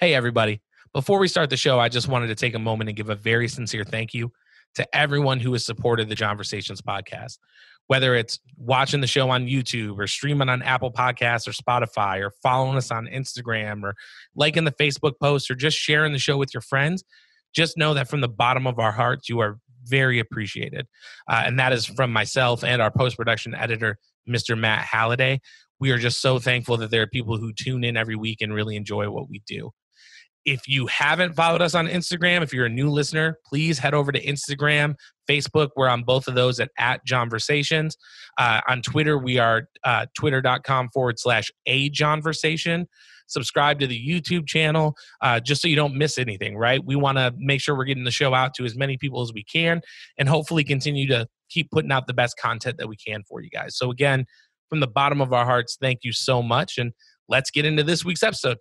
Hey, everybody. Before we start the show, I just wanted to take a moment and give a very sincere thank you to everyone who has supported the Johnversations podcast. Whether it's watching the show on YouTube or streaming on Apple Podcasts or Spotify or following us on Instagram or liking the Facebook post or just sharing the show with your friends, just know that from the bottom of our hearts, you are very appreciated. Uh, and that is from myself and our post production editor, Mr. Mat Halliday. We are just so thankful that there are people who tune in every week and really enjoy what we do. If you haven't followed us on Instagram, if you're a new listener, please head over to Instagram, Facebook. We're on both of those at, at Johnversations. Uh, on Twitter, we are uh, twitter.com forward slash a Johnversation. Subscribe to the YouTube channel uh, just so you don't miss anything, right? We want to make sure we're getting the show out to as many people as we can and hopefully continue to keep putting out the best content that we can for you guys. So, again, from the bottom of our hearts, thank you so much. And let's get into this week's episode.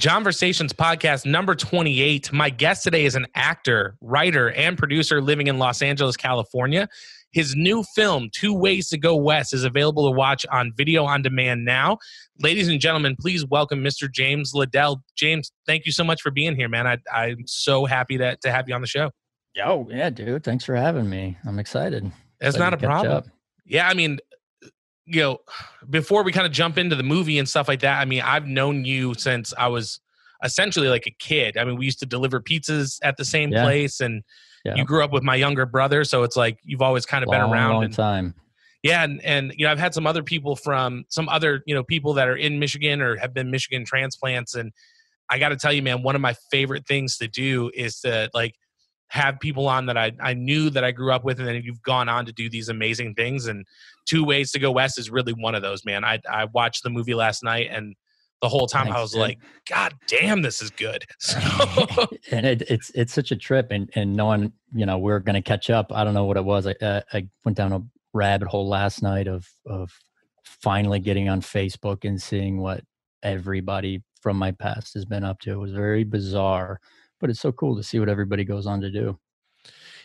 All right, Johnversations podcast number 28. My guest today is an actor, writer, and producer living in Los Angeles, California. His new film, Two Ways to Go West, is available to watch on video on demand now. Ladies and gentlemen, please welcome Mr. James Liddell. James, thank you so much for being here, man. I, I'm so happy to, to have you on the show. Oh yeah, dude. Thanks for having me. I'm excited. That's not a problem. up. Yeah, I mean, you know, before we kind of jump into the movie and stuff like that, I mean, I've known you since I was essentially like a kid. I mean, we used to deliver pizzas at the same Yeah. place, and Yeah. you grew up with my younger brother, so it's like you've always kind of been long, around. long and, time. yeah, and, and you know, I've had some other people from some other you know people that are in Michigan or have been Michigan transplants, and I got to tell you, man, one of my favorite things to do is to like have people on that I, I knew that I grew up with, and then you've gone on to do these amazing things. And Two Ways to Go West is really one of those, man. I I watched the movie last night, and the whole time I was dude. like, God damn, this is good. So, and it, it's it's such a trip, and and knowing you know we're gonna catch up. I don't know what it was. I uh, I went down a rabbit hole last night of of finally getting on Facebook and seeing what everybody from my past has been up to. It was very bizarre, but it's so cool to see what everybody goes on to do.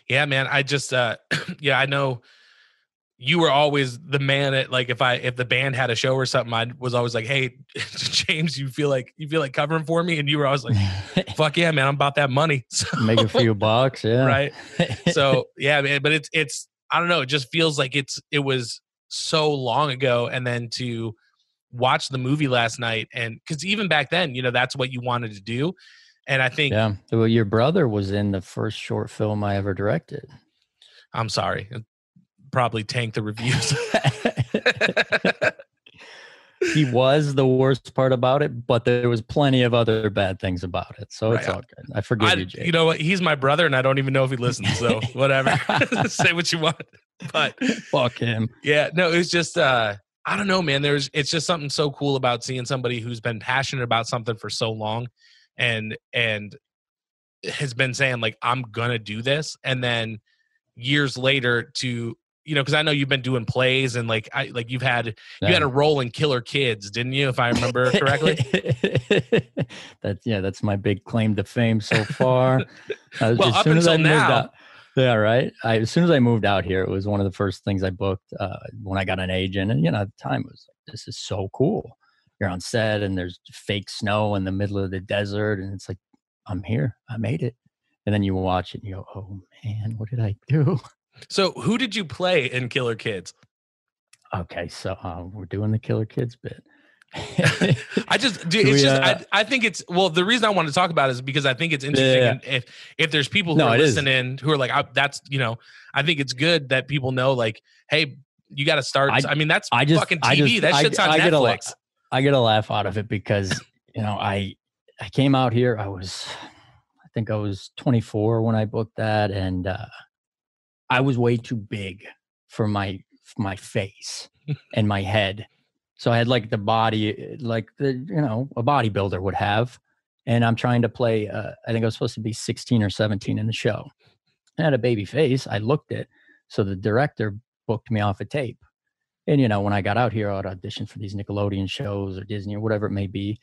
yeah, man. I just uh, yeah, I know. You were always the man at like if I if the band had a show or something, I was always like, "Hey, James, you feel like you feel like covering for me?" And you were always like, "Fuck yeah, man, I'm about that money." So, Make a few bucks, yeah. right? so yeah man but it's it's i don't know it just feels like it's it was so long ago and then to watch the movie last night and because even back then you know that's what you wanted to do and i think Yeah. Well, your brother was in the first short film I ever directed. i'm sorry probably tanked the reviews he was the worst part about it, but there was plenty of other bad things about it. So it's Right. all good. I forgive I, you, Jake. you know what he's my brother and i don't even know if he listens so whatever say what you want but Fuck him. Yeah, no, it's just uh I don't know, man. There's it's just something so cool about seeing somebody who's been passionate about something for so long and and has been saying like I'm going to do this and then years later to you know cuz I know you've been doing plays and like I like you've had you had a role in Killer Kids, didn't you if I remember correctly? that's yeah, that's my big claim to fame so far. Uh, Well, as up soon as I until moved now. out- yeah, right. I, as soon as I moved out here, it was one of the first things I booked uh, when I got an agent. And you know, at the time, it was like, this is so cool. You're on set, and there's fake snow in the middle of the desert, and it's like, I'm here. I made it. And then you watch it, and you go, Oh man, what did I do? So, who did you play in Killer Kids? Okay, so uh, we're doing the Killer Kids bit. I just, dude, it's we, just, uh, I, I think it's, well, the reason I want to talk about it is because I think it's interesting. yeah. and If, if there's people who No, are it is. listening who are like, I, that's, you know, I think it's good that people know, like, hey, you got to start. I, I- mean, that's I just, fucking I TV. just, that shit's on I Get a, la- Netflix. I get a laugh out of it because you know I I came out here. I was I think I was 24 when I booked that, and uh, I was way too big for my my face and my head. So I had like the body, like the you know a bodybuilder would have, and I'm trying to play. Uh, I think I was supposed to be 16 or 17 in the show. I had a baby face. I looked it, so the director booked me off a tape. And you know, when I got out here, I'd audition for these Nickelodeon shows or Disney or whatever it may be,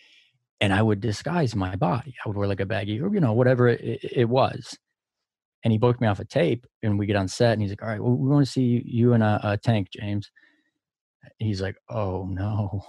and I would disguise my body. I would wear like a baggy or you know whatever it, it, was. And he booked me off a tape, and we get on set, and he's like, "All right, well, we want to see you in a, a tank, James." He's like, "Oh no.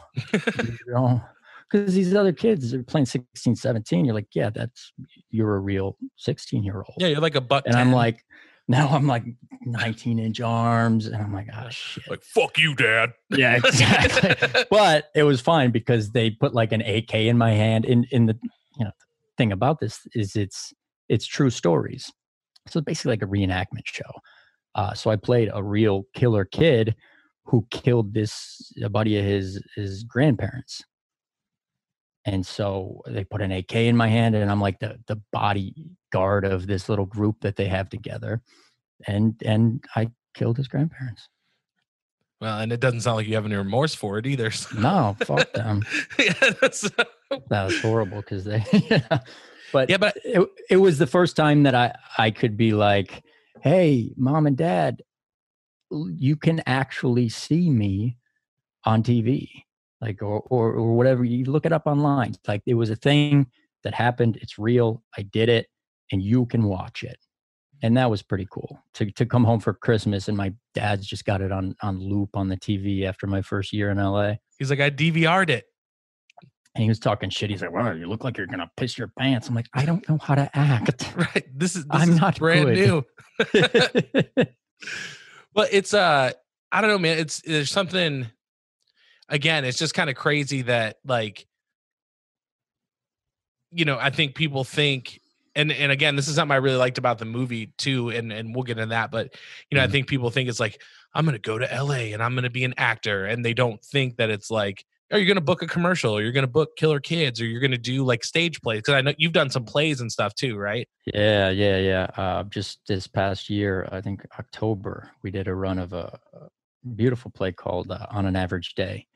Because these other kids are playing 16, 17. You're like, yeah, that's you're a real 16 year old. Yeah, you're like a butt. And I'm like, now I'm like 19 inch arms, and I'm like, oh shit. like fuck you, dad. Yeah, exactly. but it was fine because they put like an AK in my hand. In in the you know thing about this is it's it's true stories. So it's basically like a reenactment show. Uh, so I played a real killer kid who killed this a buddy of his his grandparents. And so they put an AK in my hand, and I'm like the the bodyguard of this little group that they have together, and and I killed his grandparents. Well, and it doesn't sound like you have any remorse for it either. so- No, fuck them. yeah, uh, That was horrible because they, yeah. but yeah, but it, it was the first time that I I could be like, hey, mom and dad, you can actually see me on TV, like or or or whatever. You look it up online. It's Like it was a thing that happened. It's real. I did it, and you can watch it. And that was pretty cool to to come home for Christmas, and my dad's just got it on on loop on the TV after my first year in LA. he's like, I DVR'd it. And he was talking shit. He's like, "Well, you look like you're gonna piss your pants." I'm like, "I don't know how to act." Right. This is this I'm is not brand good. new. But it's uh I don't know, man. It's there's something again, it's just kind of crazy that like you know, I think people think and and again, this is something I really liked about the movie too, and and we'll get into that. But you know, I Mhm. think people think it's like I'm gonna go to LA and I'm gonna be an actor, and they don't think that it's like, oh, you're gonna book a commercial, or you're gonna book Killer Kids, or you're gonna do like stage plays. Because I know you've done some plays and stuff too, right? yeah, yeah, yeah. Uh, just this past year, I think October, we did a run of a, a beautiful play called uh, "On an Average Day."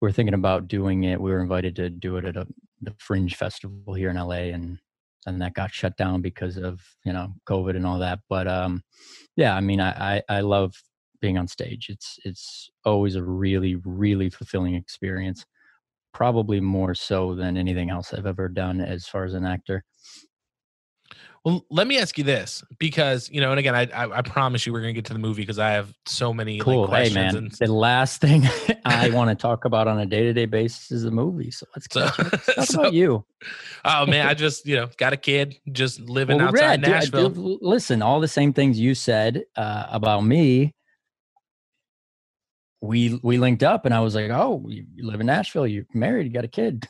We are thinking about doing it. We were invited to do it at a the Fringe Festival here in LA, and and that got shut down because of you know COVID and all that. But um, yeah, I mean, I, I I love being on stage. It's it's always a really really fulfilling experience. Probably more so than anything else I've ever done as far as an actor. Well, let me ask you this because you know, and again, I I, I promise you we're gonna get to the movie because I have so many Cool. like hey questions man, and the last thing I want to talk about on a day to day basis is the movie. So let's So-. Let's talk so- about you. oh man, I just you know got a kid just living Well, outside I- Nashville. dude, listen, all the same things you said uh, about me. We we linked up, and I was like, "Oh, you, you live in Nashville. You're married. You got a kid.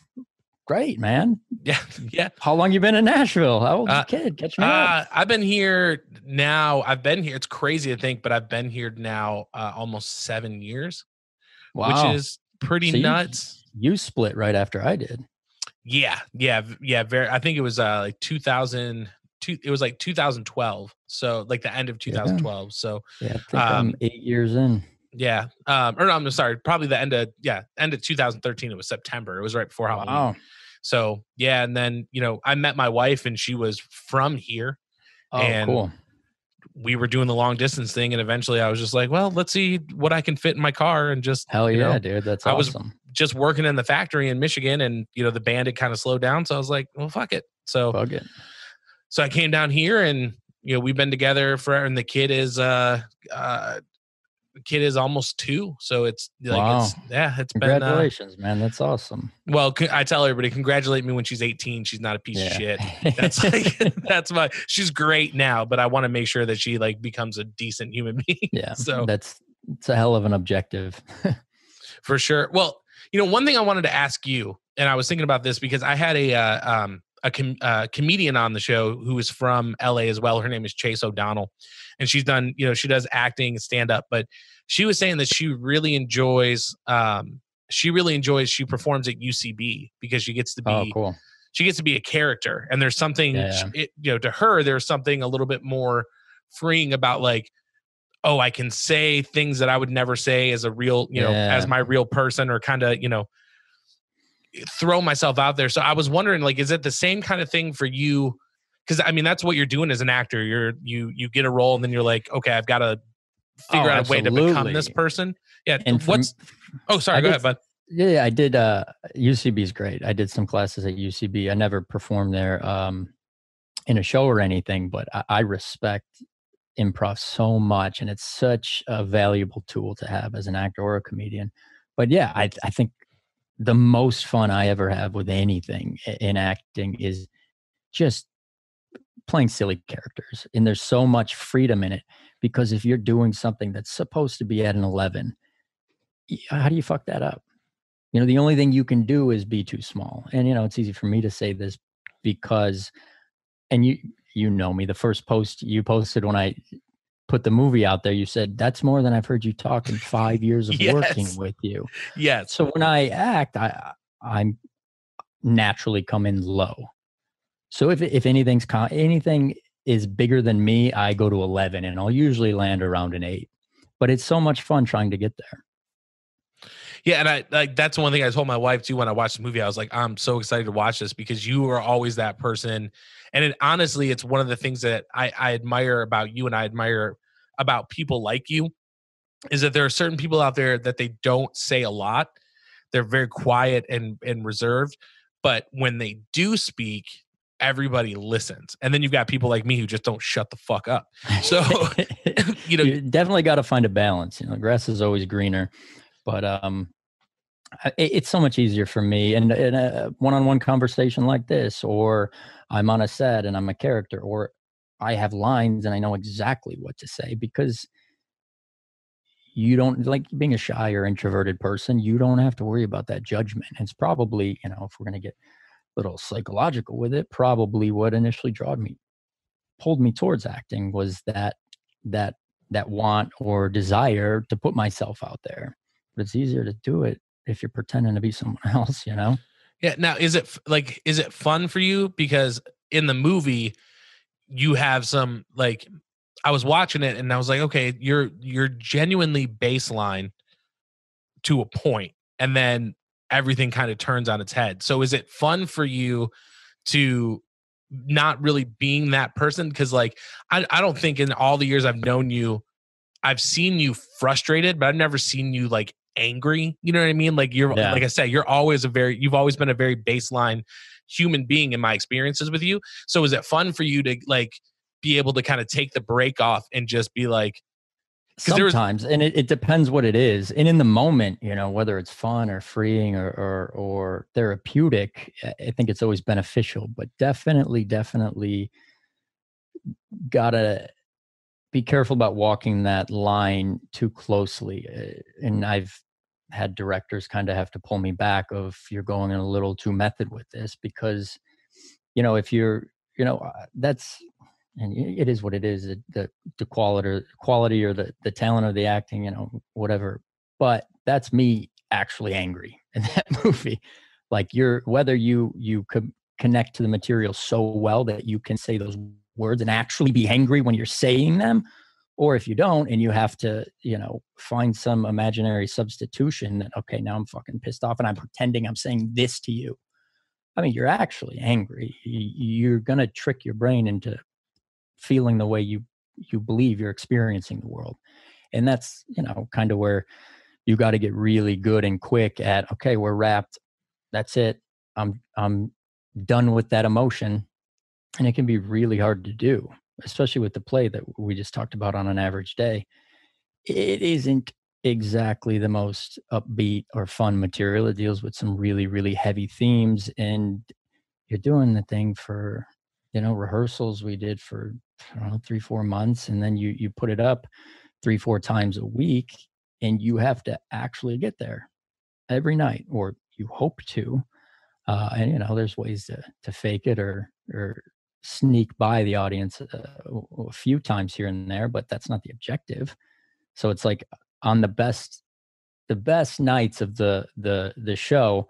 Great, man. Yeah, yeah. How long you been in Nashville? How old Uh, kid? Catch me up." Uh, I've been here now. I've been here. It's crazy to think, but I've been here now uh, almost seven years, Wow, which is pretty So nuts. you split right after I did. Yeah, yeah, yeah. Very. I think it was uh like 2000. Two, it was like 2012. So like the end of 2012. So Yeah, I Um, eight years in. Yeah. Um. Or no, I'm sorry. Probably the end of yeah end of 2013. It was September. It was right before Halloween. Wow. So yeah, and then you know I met my wife and she was from here. Oh, and cool. We were doing the long distance thing, and eventually I was just like, well, let's see what I can fit in my car, and just Hell you yeah, know, dude. That's I was- just working in the factory in Michigan, and you know the band had kind of slowed down, so I was like, well, fuck it. So Bug it. so I came down here, and you know we've been together for, and the kid is uh uh. Kid is almost two, so it's like it's yeah, it's been uh, Congratulations, man. That's awesome. well. I tell everybody, congratulate me when she's eighteen. She's not a piece of shit. That's like that's my. She's great now, but I want to make sure that she like becomes a decent human being. yeah. so- that's it's a hell of an objective. for sure. Well, you know, one thing I wanted to ask you, and I was thinking about this because I had a uh, um, a com- uh, comedian on the show who is from LA as well. Her name is Chase O'Donnell, and she's done you know she does acting, stand up, but she was saying that she really enjoys. Um, she really enjoys. She performs at UCB because she gets to be oh, cool. she gets to be a character and there's something Yeah, sh- it, you know to her there's something a little bit more freeing about like oh, I can say things that I would never say as a real, you know, Yeah. as my real person or kind of, you know, throw myself out there. So I was wondering, like, is it the same kind of thing for you? Because I mean, that's what you're doing as an actor. You're you you get a role and then you're like, okay, I've got to figure Oh, out a way to become this person. Yeah. And from- what's oh sorry, I go did ahead, bud. Yeah, yeah, I did. Uh, UCB is great. I did some classes at UCB. I never performed there um, in a show or anything, but I, I respect improv so much, and it's such a valuable tool to have as an actor or a comedian. But yeah, I, I think the most fun I ever have with anything in acting is just playing silly characters, and there's so much freedom in it because if you're doing something that's supposed to be at an 11 how do you fuck that up? You know the only thing you can do is be too small and you know it's easy for me to say this because and you you know me the first post you posted when i put the movie out there you said that's more than i've heard you talk in five years of working with you Yes. so when i act i i'm naturally come in low so if if anything's con- anything is bigger than me i go to 11 and i'll usually land around an 8 but it's so much fun trying to get there Yeah, and I like that's one thing I told my wife too when I watched the movie. I was like, I'm so excited to watch this because you are always that person. And it, honestly, it's one of the things that I, I admire about you and I admire about people like you is that there are certain people out there that they don't say a lot. They're very quiet and and reserved, but when they do speak, everybody listens. And then you've got people like me who just don't shut the fuck up. So, you know, you definitely got to find a balance. You know, grass is always greener, but um, it's so much easier for me. And in a uh, one-on-one conversation like this, or I'm on a set and I'm a character, or I have lines and I know exactly what to say because you don't like being a shy or introverted person. You don't have to worry about that judgment. It's probably you know if we're gonna get a little psychological with it, probably what initially drawed me, pulled me towards acting was that that that want or desire to put myself out there but it's easier to do it if you're pretending to be someone else you know Yeah. Now, is it like is it fun for you because in the movie you have some like I was watching it and I was like, okay, you're you're genuinely baseline to a point, and then everything kind of turns on its head. So, is it fun for you to not really being that person? Because like I I don't think in all the years I've known you, I've seen you frustrated, but I've never seen you like angry. You know what I mean? Like you're Yeah. like I said, you're always a very you've always been a very baseline human being in my experiences with you. So is it fun for you to like be able to kind of take the brake off and just be like there was- sometimes and it, it depends what it is and in the moment you know whether it's fun or freeing or or, or therapeutic I- i think it's always beneficial but definitely definitely gotta be careful about walking that line too closely uh, and i've had directors kind of have to pull me back of you're going in a little too method with this because you know if you're you know uh, that's and it is what it is the the, quality or quality or the the talent of the acting you know whatever but that's me actually angry in that movie. Like you're whether you you could connect to the material so well that you can say those words and actually be angry when you're saying them or if you don't and you have to you know find some imaginary substitution that okay now i'm fucking pissed off and i'm pretending i'm saying this to you. I mean you're actually angry. You're going to trick your brain into feeling the way you you believe you're experiencing the world. And that's you know kind of where you got to get really good and quick at okay we're wrapped. That's it. I'm i'm done with that emotion and it can be really hard to do especially with the play that we just talked about on an average day. It isn't exactly the most upbeat or fun material. It deals with some really really heavy themes and you're doing the thing for you know rehearsals we did for I don't know, three four months and then you you put it up three four times a week and you have to actually get there every night or you hope to uh, and you know there's ways to to fake it or or sneak by the audience uh, a, a few times here and there but that's not the objective so it's like on the best the best nights of the the the show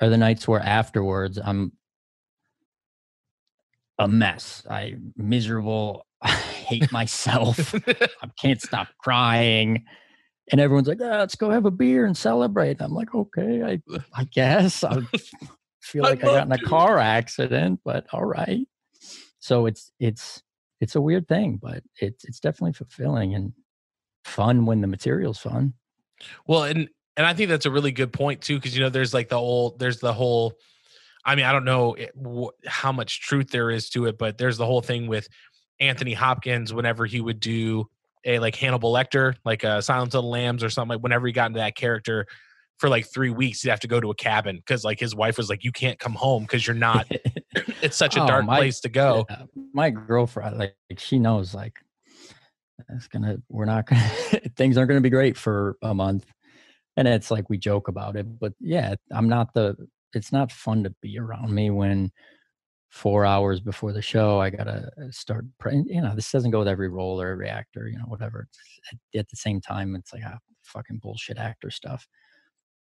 are the nights where afterwards i'm a mess i miserable I hate myself. I can't stop crying. And everyone's like, "Ah, let's go have a beer and celebrate. I'm like, okay, I, I guess. I feel like I got in a car accident, but all right. So it's it's it's a weird thing, but it's it's definitely fulfilling and fun when the material's fun. Well, and and I think that's a really good point too, because you know, there's like the whole, there's the whole. I mean, I don't know it, wh- how much truth there is to it, but there's the whole thing with Anthony Hopkins whenever he would do a like Hannibal Lecter, like a Silence of the Lambs or something. Like whenever he got into that character for like three weeks, he'd have to go to a cabin because like his wife was like, "You can't come home because you're not. It's such a Oh, dark my- place to go." Yeah, my girlfriend, like she knows, like it's gonna, we're not gonna, things aren't gonna be great for a month, and it's like we joke about it, but yeah, I'm not the. It's not fun to be around me when four hours before the show I gotta uh, start. Pre- you know, this doesn't go with every role or every actor. You know, whatever. It's, at, at the same time, it's like ah, fucking bullshit actor stuff.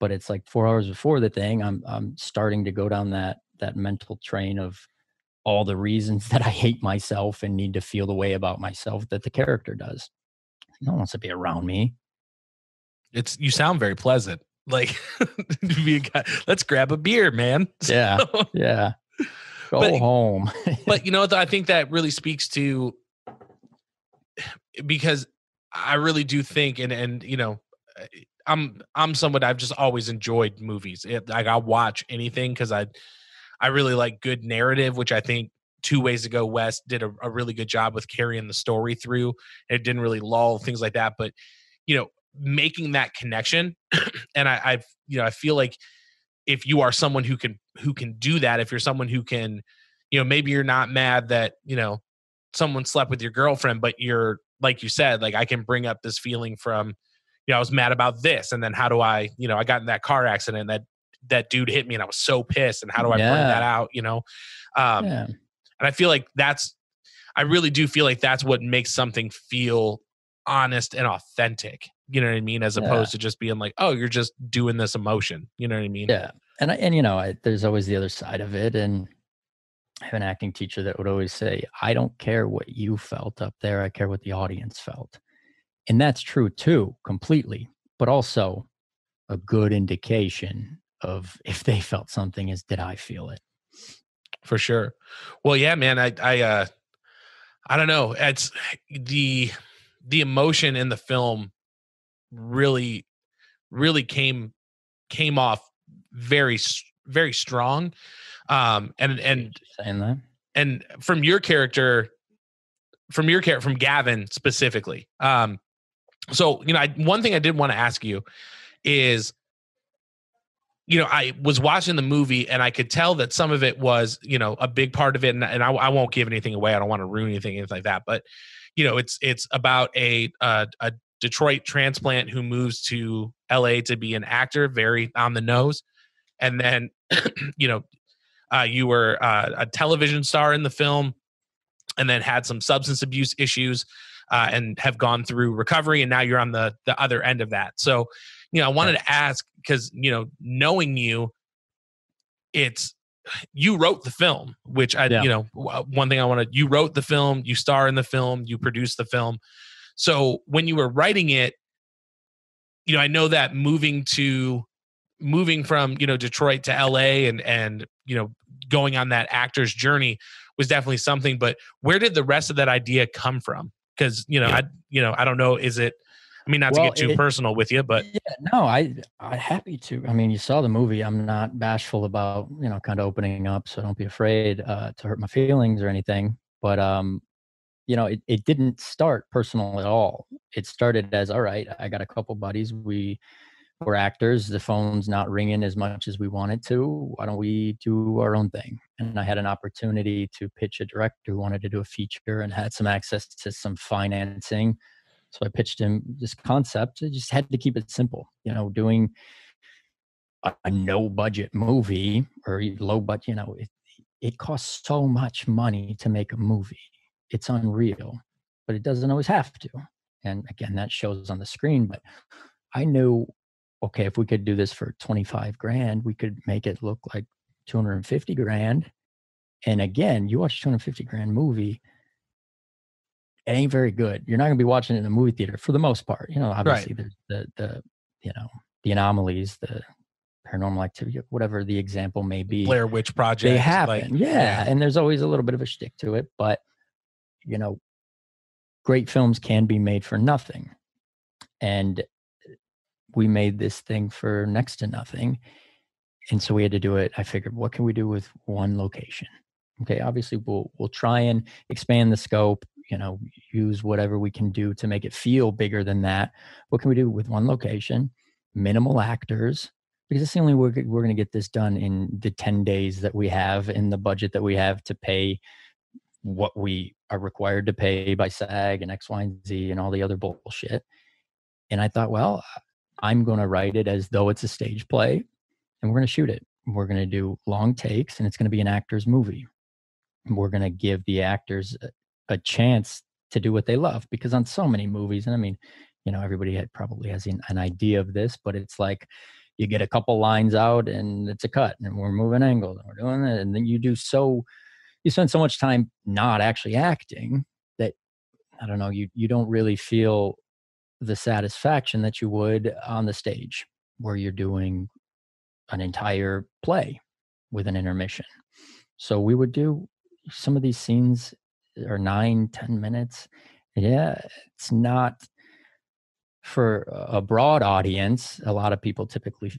But it's like four hours before the thing, I'm I'm starting to go down that that mental train of all the reasons that I hate myself and need to feel the way about myself that the character does. No one wants to be around me. It's you sound very pleasant. Like, to be a guy- let's grab a beer, man. Yeah. Yeah. Go But- home. but you know? I think that really speaks to because I really do think, and and you know, I'm I'm someone I've just always enjoyed movies. It, like I'll watch anything because I I really like good narrative, which I think two ways ago West did a, a really good job with carrying the story through. It didn't really lull things like that, but you know, making that connection, and I, I've you know I feel like if you are someone who can who can do that, if you're someone who can, you know, maybe you're not mad that you know someone slept with your girlfriend, but you're like you said, like I can bring up this feeling from, you know, I was mad about this, and then how do I, you know, I got in that car accident that that dude hit me, and I was so pissed, and how do I bring Yeah. that out, you know? Um, yeah. and I feel like that's, I really do feel like that's what makes something feel honest and authentic. You know what I mean? As Yeah. opposed to just being like, oh, you're just doing this emotion. You know what I mean? Yeah. And I, and you know, I, there's always the other side of it. And I have an acting teacher that would always say, I don't care what you felt up there. I care what the audience felt. And that's true too, completely. But also a good indication of if they felt something is did I feel it? for sure. Well, yeah, man. I, I, uh, I don't know. It's the the emotion in the film really, really came came off very very strong. Um, and and saying that. and from your character from your character from gavin specifically um so you know I, one thing i did want to ask you is you know i was watching the movie and i could tell that some of it was you know a big part of it. And, and I, I won't give anything away. I don't want to ruin anything anything like that. But you know it's it's about a uh, a detroit transplant who moves to la to be an actor very on the nose. And then you know uh, you were uh, a television star in the film and then had some substance abuse issues uh, and have gone through recovery. And now you're on the the other end of that. So you know i wanted to ask because you know knowing you it's you wrote the film which i Yeah. you know uh, one thing i want to you wrote the film you star in the film you produced the film. So when you were writing it you know i know that moving to moving from you know detroit to la and and you know going on that actor's journey was definitely something but where did the rest of that idea come from? Because you know i you know i don't know is it i mean not to get too it- personal with you but yeah, no, I I'm happy to. I mean, you saw the movie. I'm not bashful about you know kind of opening up, so don't be afraid uh, to hurt my feelings or anything. But um, you know, it, it didn't start personal at all. It started as all right. I got a couple buddies. We were actors. The phone's not ringing as much as we wanted to. Why don't we do our own thing? And I had an opportunity to pitch a director who wanted to do a feature and had some access to some financing. So I pitched him this concept. I just had to keep it simple, you know, doing a, a no budget movie or low budget, you know, it, it costs so much money to make a movie. It's unreal, but it doesn't always have to. And again, that shows on the screen. But I knew, okay, if we could do this for 25 grand, we could make it look like 250 grand. And again, you watch a 250 grand movie, it ain't very good. You're not gonna be watching it in a movie theater for the most part. You know, obviously there's the the you know the anomalies, the paranormal activity, whatever the example may be. Blair Witch Project. they like, happen, yeah, and there's always a little bit of a shtick to it, but you know, great films can be made for nothing, and we made this thing for next to nothing, and so we had to do it. I figured, what can we do with one location? Okay, obviously we'll we'll try and expand the scope. You know, use whatever we can do to make it feel bigger than that. What can we do with one location? Minimal actors, because it's the only way we're, going to get this done in the 10 days that we have in the budget that we have to pay what we are required to pay by SAG and X, Y, and Z and all the other bullshit. And I thought, well, I'm going to write it as though it's a stage play and we're going to shoot it. We're going to do long takes and it's going to be an actor's movie. We're going to give the actors uh, a, chance to do what they love because on so many movies, and I mean, you know, everybody had, probably has an, an idea of this, but it's like you get a couple lines out and it's a cut and we're moving angles and we're doing it. And then you do so, you spend so much time not actually acting that I don't know, you, you don't really feel the satisfaction that you would on the stage where you're doing an entire play with an intermission. So we would do some of these scenes are nine, ten minutes. Yeah, it's not for a broad audience. A lot of people typically,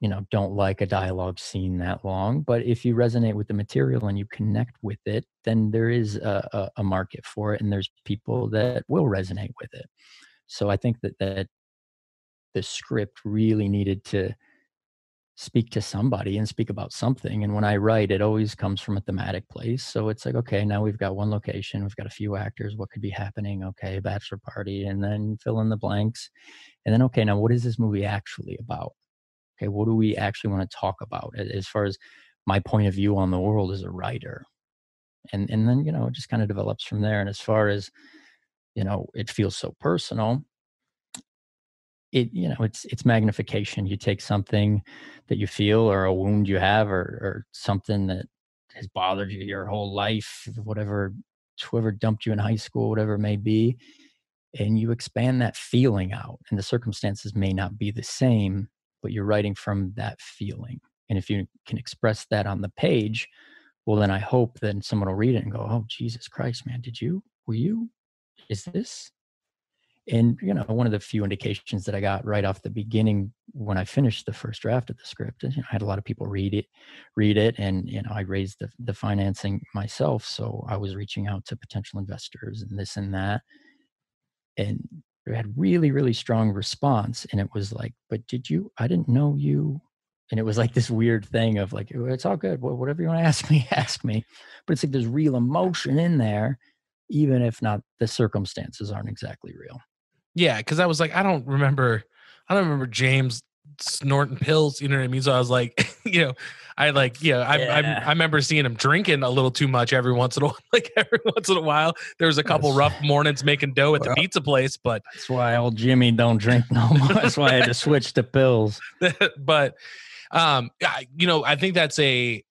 you know, don't like a dialogue scene that long. But if you resonate with the material and you connect with it, then there is a, a, a market for it, and there's people that will resonate with it. So I think that that the script really needed to speak to somebody and speak about something. And when I write, it always comes from a thematic place. So it's like, okay, now we've got one location, we've got a few actors, what could be happening? Okay, bachelor party, and then fill in the blanks. And then, okay, now what is this movie actually about? Okay, what do we actually want to talk about as far as my point of view on the world as a writer? And and then, you know, it just kind of develops from there. And as far as, you know, it feels so personal, it you know it's it's magnification. You take something that you feel or a wound you have or or something that has bothered you your whole life whatever whoever dumped you in high school whatever it may be and you expand that feeling out and the circumstances may not be the same but you're writing from that feeling. And if you can express that on the page well then i hope that someone will read it and go oh jesus christ man did you were you is this and you know one of the few indications that i got right off the beginning when i finished the first draft of the script you know, i had a lot of people read it read it and you know i raised the, the financing myself. So i was reaching out to potential investors and this and that. And we had really really strong response and it was like but did you i didn't know you. And it was like this weird thing of like "Oh, it's all good. Wha- whatever you want to ask me ask me. But it's like there's real emotion in there even if not the circumstances aren't exactly real Yeah, because I was like, I don't remember, I don't remember James snorting pills. You know what I mean? So I was like, you know, I like, yeah, I, I, Yeah. I remember seeing him drinking a little too much every once in a while. Like every once in a while, there was a couple rough mornings making dough at the Well- pizza place, but That's why old Jimmy don't drink no more. That's why I had to switch to pills. but um I- you know i think that's a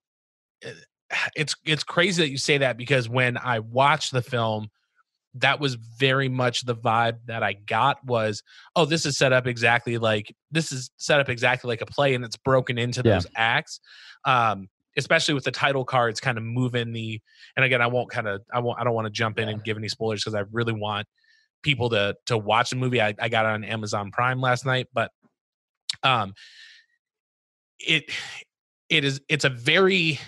it's it's crazy that you say that because when i watched the film that was very much the vibe that i got was oh this is set up exactly like this is set up exactly like a play and it's broken into Yeah. those acts um especially with the title cards kind of moving the and again i won't kind of i won't i don't want to jump in Yeah. and give any spoilers because i really want people to to watch the movie I, I got it on amazon prime last night but um it it is it's a very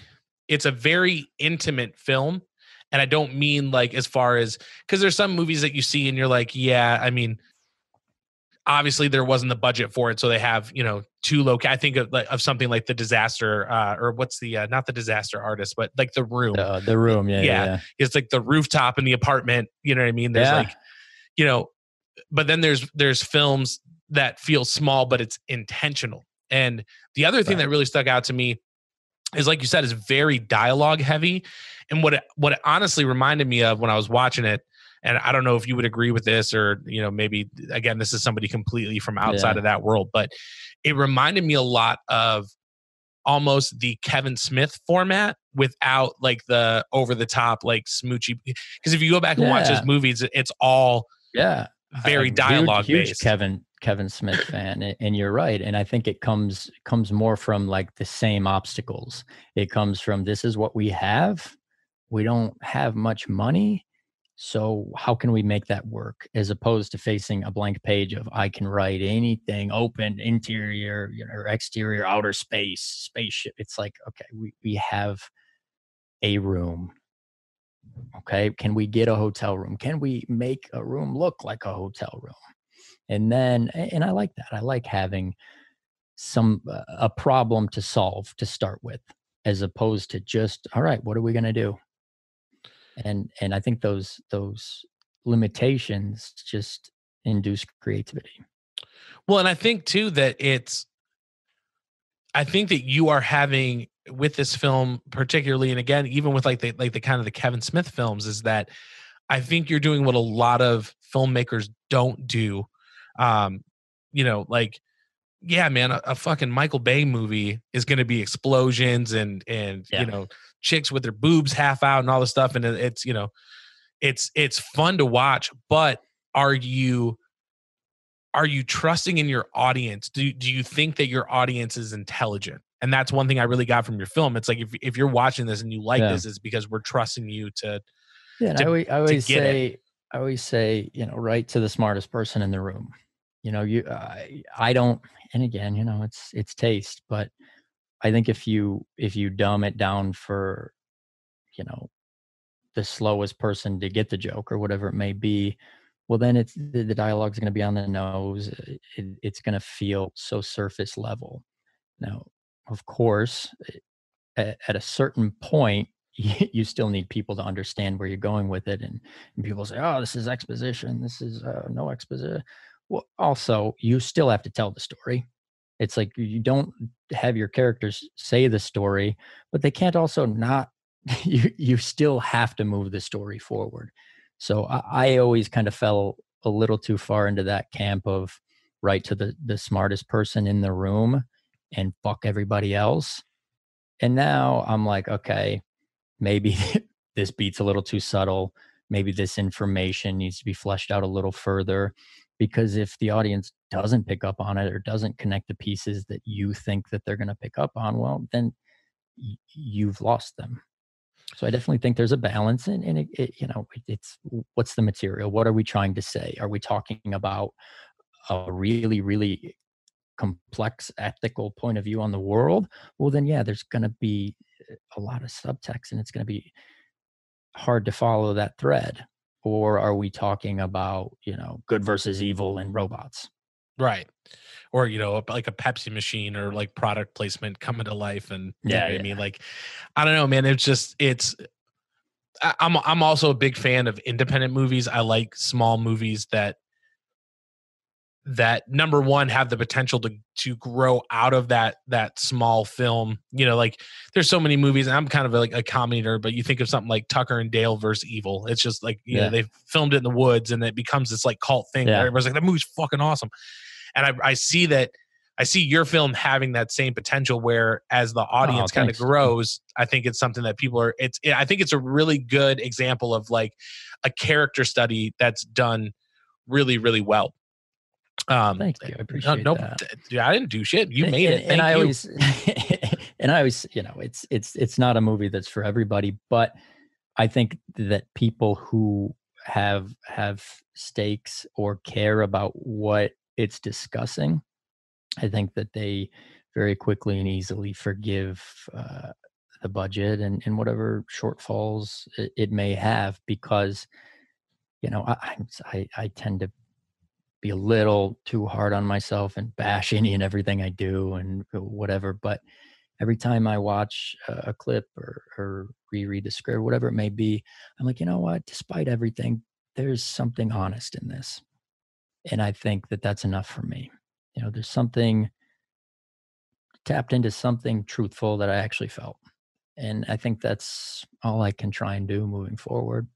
it's a very intimate film and i don't mean like as far as because there's some movies that you see and you're like yeah i mean obviously there wasn't the budget for it so they have you know two loc i think of, like, of something like the disaster uh or what's the uh, not the disaster artist but like the room The, the room, yeah, Yeah. yeah. it's like the rooftop in the apartment you know what i mean there's Yeah. like you know but then there's there's films that feel small but it's intentional and the other thing Right. that really stuck out to me is like you said is very dialogue heavy and what it, what it honestly reminded me of when i was watching it and i don't know if you would agree with this or you know maybe again this is somebody completely from outside Yeah. of that world but it reminded me a lot of almost the kevin smith format without like the over the top like smoochy because if you go back and watch his movies it's all Yeah. very a huge- dialogue huge based Kevin Kevin Smith fan, and you're right. And I think it comes comes more from like the same obstacles. It comes from this is what we have. We don't have much money, so how can we make that work? As opposed to facing a blank page of I can write anything, open interior, you know, or exterior, outer space, spaceship. It's like okay, we we have a room. Okay, can we get a hotel room? Can we make a room look like a hotel room? And then and i like that i like having some uh, a problem to solve to start with as opposed to just all right what are we going to do and and i think those those limitations just induce creativity Well, and I think too that it's I think that you are having with this film particularly and again even with like the like the kind of the Kevin Smith films is that I think you're doing what a lot of filmmakers don't do. Um you know, like yeah, man, a, a fucking Michael Bay movie is going to be explosions and and Yeah. you know, chicks with their boobs half out and all this stuff and it- it's, you know, it's it's fun to watch, but are you are you trusting in your audience? Do do you think that your audience is intelligent? And that's one thing I really got from your film. It's like if if you're watching this and you like Yeah. this, is because we're trusting you to. yeah to- i always, I always get it. say i always say you know write to the smartest person in the room you know you i i don't and again you know it's it's taste but i think if you if you dumb it down for you know the slowest person to get the joke or whatever it may be well then it's the, the dialogue's going to be on the nose uh, it, it's going to feel so surface level. Now of course at, at a certain point you, you still need people to understand where you're going with it and, and people say oh this is exposition this is uh, no exposition well also you still have to tell the story. It's like you don't have your characters say the story but they can't also not you you still have to move the story forward. So i, I always kind of fell a little too far into that camp of write to the the smartest person in the room and fuck everybody else. And now i'm like okay maybe this beat's a little too subtle. Maybe this information needs to be fleshed out a little further because if the audience doesn't pick up on it or doesn't connect the pieces that you think that they're going to pick up on well then y- you've lost them. So i definitely think there's a balance and, it, it, you know it, it's what's the material? What are we trying to say? Are we talking about a really really complex ethical point of view on the world? Well then yeah there's going to be a lot of subtext and it's going to be hard to follow that thread or are we talking about you know good versus evil and robots Right. Or, you know, like a Pepsi machine or like product placement coming to life. And know Yeah, I mean, like, I don't know, man. It's just, it's, I'm, I'm also a big fan of independent movies. I like small movies that, that number one have the potential to to grow out of that that small film. You know like there's so many movies and i'm kind of like a comedy nerd but you think of something like tucker and dale versus evil. It's just like you know they filmed it in the woods and it becomes this like cult thing Yeah. where everybody's like that movie's fucking awesome. And I, I see that I see your film having that same potential where as the oh, audience kind of grows, I think it's something that people are it's I think it's a really good example of like a character study that's done really, really well. Um thank you i appreciate no, that dude, I didn't do shit. You made and, it. Thank and I you. always and I always, you know, it's it's it's not a movie that's for everybody, but I think that people who have have stakes or care about what it's discussing, I think that they very quickly and easily forgive uh, the budget and, and whatever shortfalls it, it may have because you know I, I I tend to be a little too hard on myself and bash any and everything I do and uh, whatever. But every time I watch a, a clip or, or reread the script, whatever it may be, I'm like, you know what? Despite everything, there's something honest in this, and I think that that's enough for me. You know, there's something tapped into something truthful that I actually felt. And I think that's all I can try and do moving forward.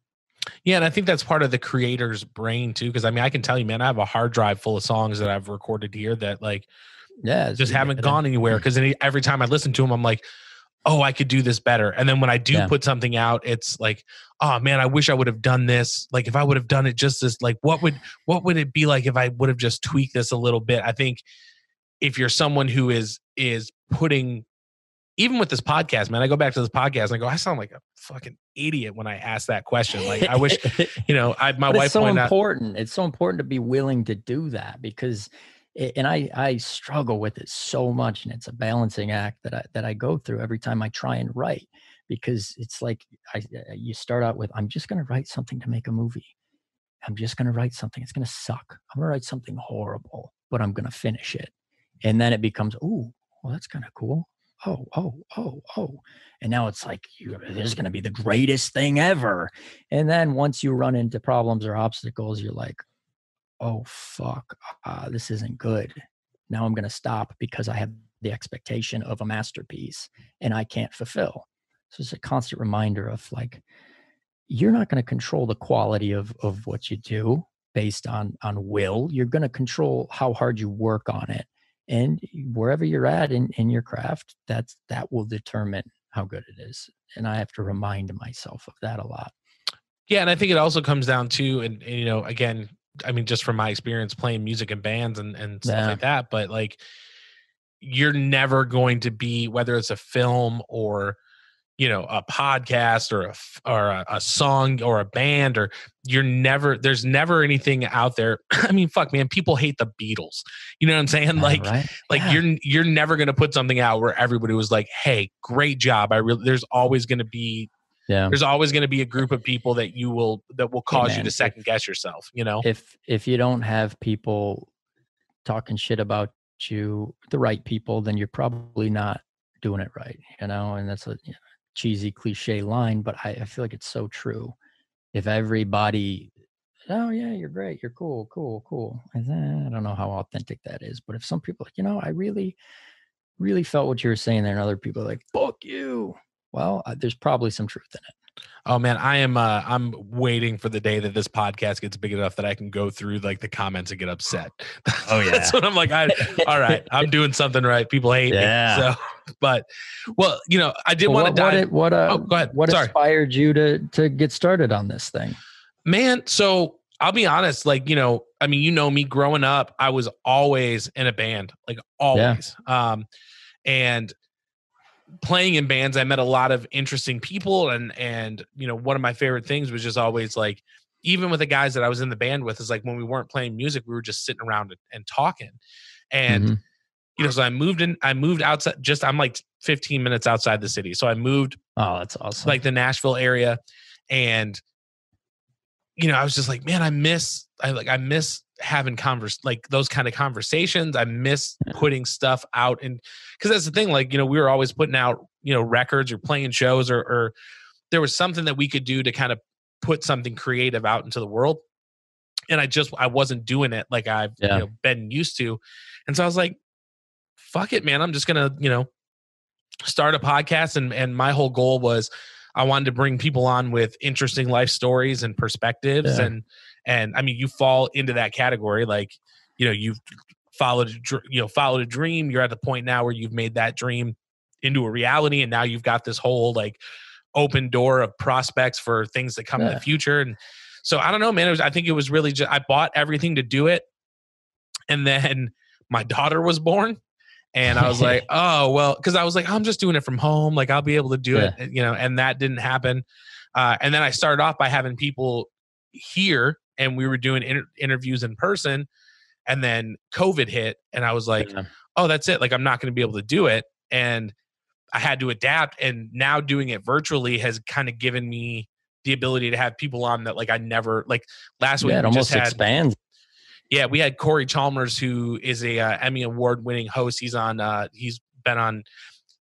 Yeah, and I think that's part of the creator's brain too. Because I mean, I can tell you, man, I have a hard drive full of songs that I've recorded here that like Yeah. just haven't gone anywhere. Because every time I listen to them, I'm like, oh, I could do this better. And then when I do Yeah. put something out, it's like, oh man, I wish I would have done this. Like if I would have done it just as like what would what would it be like if I would have just tweaked this a little bit? I think if you're someone who is is putting even with this podcast, man, I go back to this podcast and I go, I sound like a fucking idiot when I ask that question. Like I wish, you know, I my wife it's so pointed out important. It's so important to be willing to do that because, it, and I I struggle with it so much, and it's a balancing act that I that I go through every time I try and write because it's like I you start out with I'm just going to write something to make a movie. I'm just going to write something. It's going to suck. I'm going to write something horrible, but I'm going to finish it, and then it becomes oh well that's kind of cool. Oh oh oh oh, and now it's like you, this is going to be the greatest thing ever. And then once you run into problems or obstacles, you're like, oh, fuck, uh, this isn't good. Now I'm going to stop because I have the expectation of a masterpiece and I can't fulfill. So it's a constant reminder of like, you're not going to control the quality of, of what you do based on on will you're going to control how hard you work on it and wherever you're at in, in your craft that's that will determine how good it is and i have to remind myself of that a lot Yeah, and I think it also comes down to, and, and, you know, again, I mean, just from my experience playing music and bands and and stuff Yeah. like that, but like, you're never going to be whether it's a film or you know a podcast or a or a, a song or a band or you're never there's never anything out there. I mean fuck man people hate the beatles. You know what i'm saying? Yeah, like right? like Yeah. you're you're never going to put something out where everybody was like hey great job. I really there's always going to be yeah. there's always going to be a group of people that you will that will cause you to second guess yourself you know? if if you don't have people talking shit about you the right people then you're probably not doing it right you know? And that's a you know, cheesy cliche line but I, I feel like it's so true. If everybody oh yeah you're great you're cool cool cool i don't know how authentic that is but if some people you know i really really felt what you were saying there and other people are like fuck you. Well uh, there's probably some truth in it Oh man, I am uh I'm waiting for the day that this podcast gets big enough that I can go through like the comments and get upset. Oh, yeah. That's what I'm like, I all right, I'm doing something right. People hate Yeah. me. So but well, you know, I did Well, want to what, what, what, uh, Oh, go ahead. what Sorry. inspired you to to get started on this thing? man, so I'll be honest, like, you know, I mean, you know me growing up, I was always in a band, like always. Um and playing in bands i met a lot of interesting people and and you know one of my favorite things was just always like even with the guys that i was in the band with is like when we weren't playing music we were just sitting around and, and talking and Mhm. you know so i moved in i moved outside just i'm like 15 minutes outside the city so i moved Oh, that's awesome. like the nashville area and you know i was just like man i miss i like i miss having converse like those kind of conversations i miss putting stuff out and because that's the thing like you know we were always putting out you know records or playing shows or or there was something that we could do to kind of put something creative out into the world and i just i wasn't doing it like i've Yeah. you know been used to and so i was like fuck it man i'm just gonna you know start a podcast and and my whole goal was i wanted to bring people on with interesting life stories and perspectives Yeah. and and i mean you fall into that category like you know you've followed you know followed a dream you're at the point now where you've made that dream into a reality and now you've got this whole like open door of prospects for things that come in the future and so i don't know man it was i think it was really just i bought everything to do it and then my daughter was born and i was like oh well because i was like i'm just doing it from home like i'll be able to do it you know and that didn't happen uh, and then i started off by having people here and we were doing inter- interviews in person and then covid hit and i was like Yeah. oh that's it like i'm not going to be able to do it and i had to adapt and now doing it virtually has kind of given me the ability to have people on that like i never like last week yeah, it we almost just had expands. Yeah, we had Cory Chalmers, who is a uh, Emmy award winning host. He's on. Uh, he's been on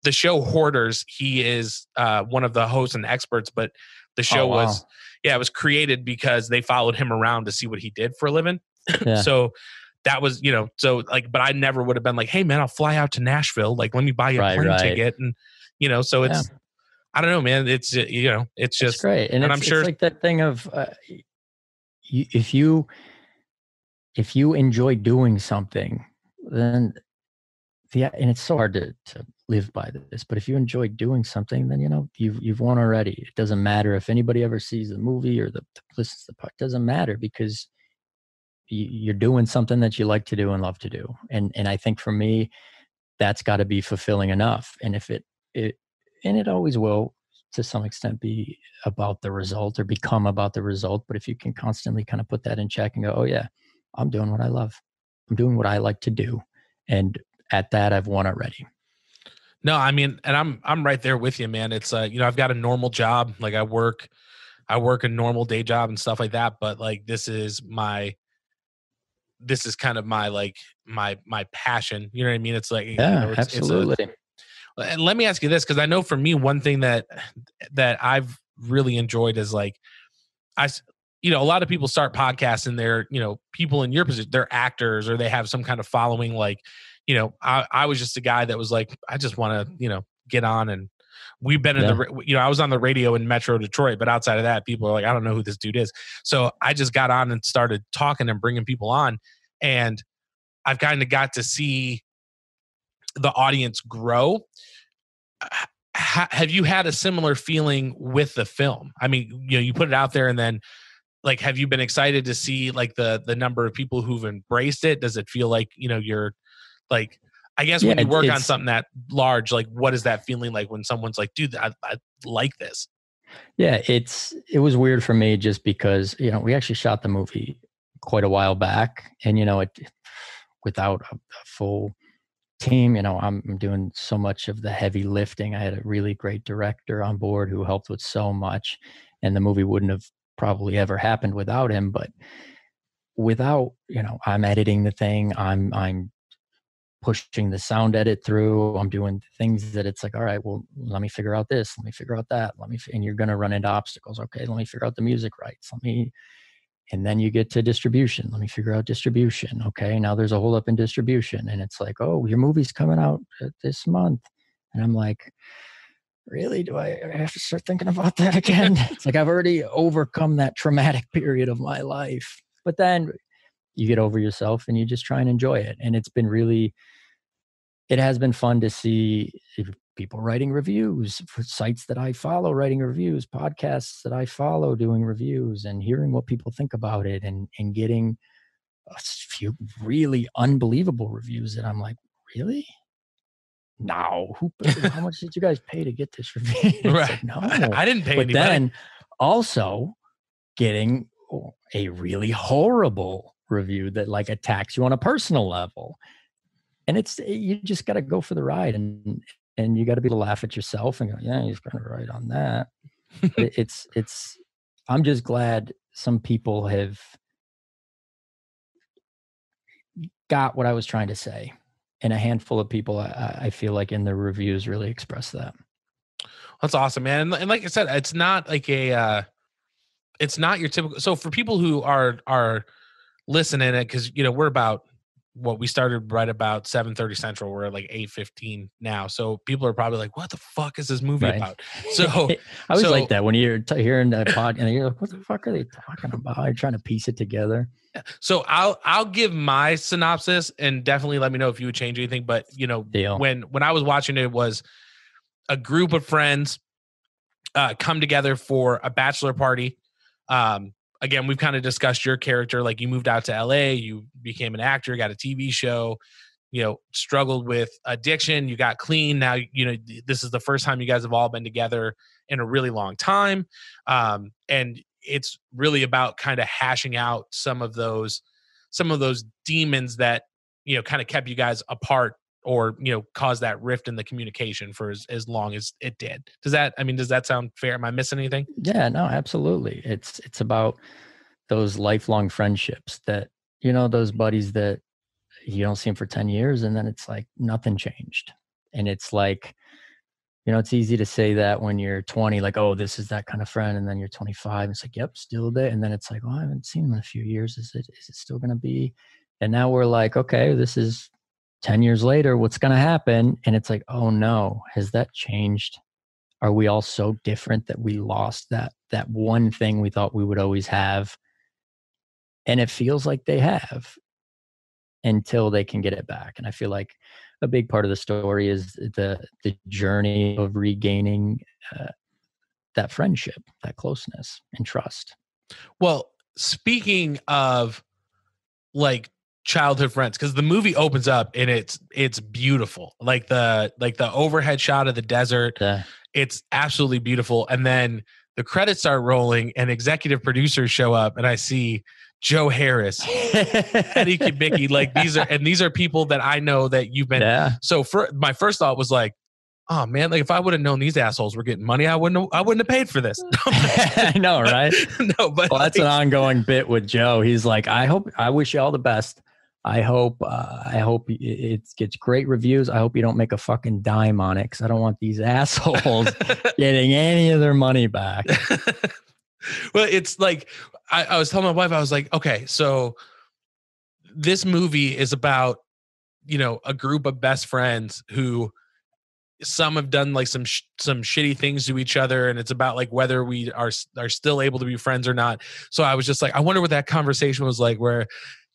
the show Hoarders. He is uh, one of the hosts and experts. But the show Oh, wow. was yeah, it was created because they followed him around to see what he did for a living. Yeah. so that was you know so like, but I never would have been like, hey man, I'll fly out to Nashville. Like, let me buy you a plane right. ticket, and you know, so it's. I don't know, man. It's uh, you know, it's It's just great, and, and it's, I'm it's sure- like that thing of uh, if you if you enjoy doing something, then the and it's so hard to to live by this. But if you enjoy doing something, then you know you've you've won already. It doesn't matter if anybody ever sees the movie or the, the listens the. Doesn't matter because you, you're doing something that you like to do and love to do. And and I think for me, that's got to be fulfilling enough. And if it it and it always will to some extent be about the result or become about the result. But if you can constantly kind of put that in check and go, oh yeah, I'm doing what I love. I'm doing what I like to do. And at that, I've won already. No, I mean, and I'm I'm right there with you, man. It's uh, you know, I've got a normal job, like I work, I work a normal day job and stuff like that. But like, this is my, this is kind of my like my my passion. You know what I mean? It's like, you Yeah, know, it's- it's a- absolutely. and let me ask you this because i know for me one thing that that i've really enjoyed is like i you know a lot of people start podcasts and they're you know people in your position they're actors or they have some kind of following like you know i, I was just a guy that was like i just want to you know get on and we've been in the you know i was on the radio in metro detroit but outside of that people are like i don't know who this dude is. So i just got on and started talking and bringing people on and i've kind of got to see the audience grow. H- have you had a similar feeling with the film? I mean you know you put it out there and then like have you been excited to see like the the number of people who've embraced it does it feel like you know you're like i guess when you work on something that large like what is that feeling like when someone's like dude i, I like this Yeah, it's it was weird for me just because you know we actually shot the movie quite a while back, and you know it without a, a full team. You know, I'm doing so much of the heavy lifting. I had a really great director on board who helped with so much, and the movie wouldn't have probably ever happened without him. But without you know, I'm editing the thing. I'm I'm pushing the sound edit through. I'm doing things that it's like, all right, well, let me figure out this. Let me figure out that. Let me, and you're going to run into obstacles. Okay, let me figure out the music rights. Let me, and then you get to distribution. Let me figure out distribution. Okay, now there's a hold up in distribution, and it's like, oh, your movie's coming out uh, this month, and I'm like, really? Do I I have to start thinking about that again? it's like I've already overcome that traumatic period of my life, but then you get over yourself and you just try and enjoy it, and it's been really it has been fun to see people writing reviews for sites that I follow, writing reviews, podcasts that I follow, doing reviews, and hearing what people think about it, and and getting a few really unbelievable reviews that I'm like, really? No, who? How much did you guys pay to get this review? It's like, Right. no, i didn't pay but anybody then also getting a really horrible review that like attacks you on a personal level and it's eh, you just got to go for the ride and and you got to be able to laugh at yourself and go yeah he's kind of right on that it's it's i'm just glad some people have got what i was trying to say and a handful of people i, I- feel like in the reviews really express that That's awesome, man. And, and like I said, it's not like a uh it's not your typical so for people who are are listening it because you know we're about what we started right about 7:30 central we're at like 8:15 now so people are probably like what the fuck is this movie Right. about so I was so- like that when you're t- hearing that pod and you're like, what the fuck are they talking about? You're trying to piece it together. so i'll i'll give my synopsis and definitely let me know if you would change anything but you know Deal. when when i was watching it, it was a group of friends uh come together for a bachelor party um again we've kind of discussed your character like you moved out to la you became an actor got a tv show you know struggled with addiction you got clean now you know this is the first time you guys have all been together in a really long time um and it's really about kind of hashing out some of those some of those demons that you know kind of kept you guys apart or you know cause that rift in the communication for as, as long as it did does that i mean does that sound fair am i missing anything Yeah, no, absolutely. It's it's about those lifelong friendships that you know those mm-hmm. buddies that you don't see them for 10 years and then it's like nothing changed. And it's like you know, it's easy to say that when you're 20 like, "Oh, this is that kind of friend." And then you're 25, it's like, "Yep, still there." And then it's like, "Oh, I haven't seen him in a few years. Is it is it still going to be?" And now we're like, "Okay, this is 10 years later, what's going to happen?" And it's like, "Oh no, has that changed?" are we all so different that we lost that that one thing we thought we would always have and it feels like they have until they can get it back. And I feel like a big part of the story is the the journey of regaining uh, that friendship, that closeness, and trust. Well, speaking of like childhood friends because the movie opens up and it's it's beautiful like the like the overhead shot of the desert Yeah. it's absolutely beautiful and then the credits start rolling and executive producers show up and i see joe harris eddie Kubicki, like these are and these are people that i know that you've been yeah. so for my first thought was like oh man like if i would have known these assholes were getting money i wouldn't have, i wouldn't have paid for this I know, right? no but Well, that's like, an ongoing bit with Joe. He's like, I hope, I wish you all the best. I hope, uh, I hope it- gets great reviews. I hope you don't make a fucking dime on it because I don't want these assholes getting any of their money back. well, it's like I, I was telling my wife, I was like, okay, so this movie is about you know a group of best friends who some have done like some sh- some shitty things to each other and it's about like whether we are are still able to be friends or not so i was just like i wonder what that conversation was like where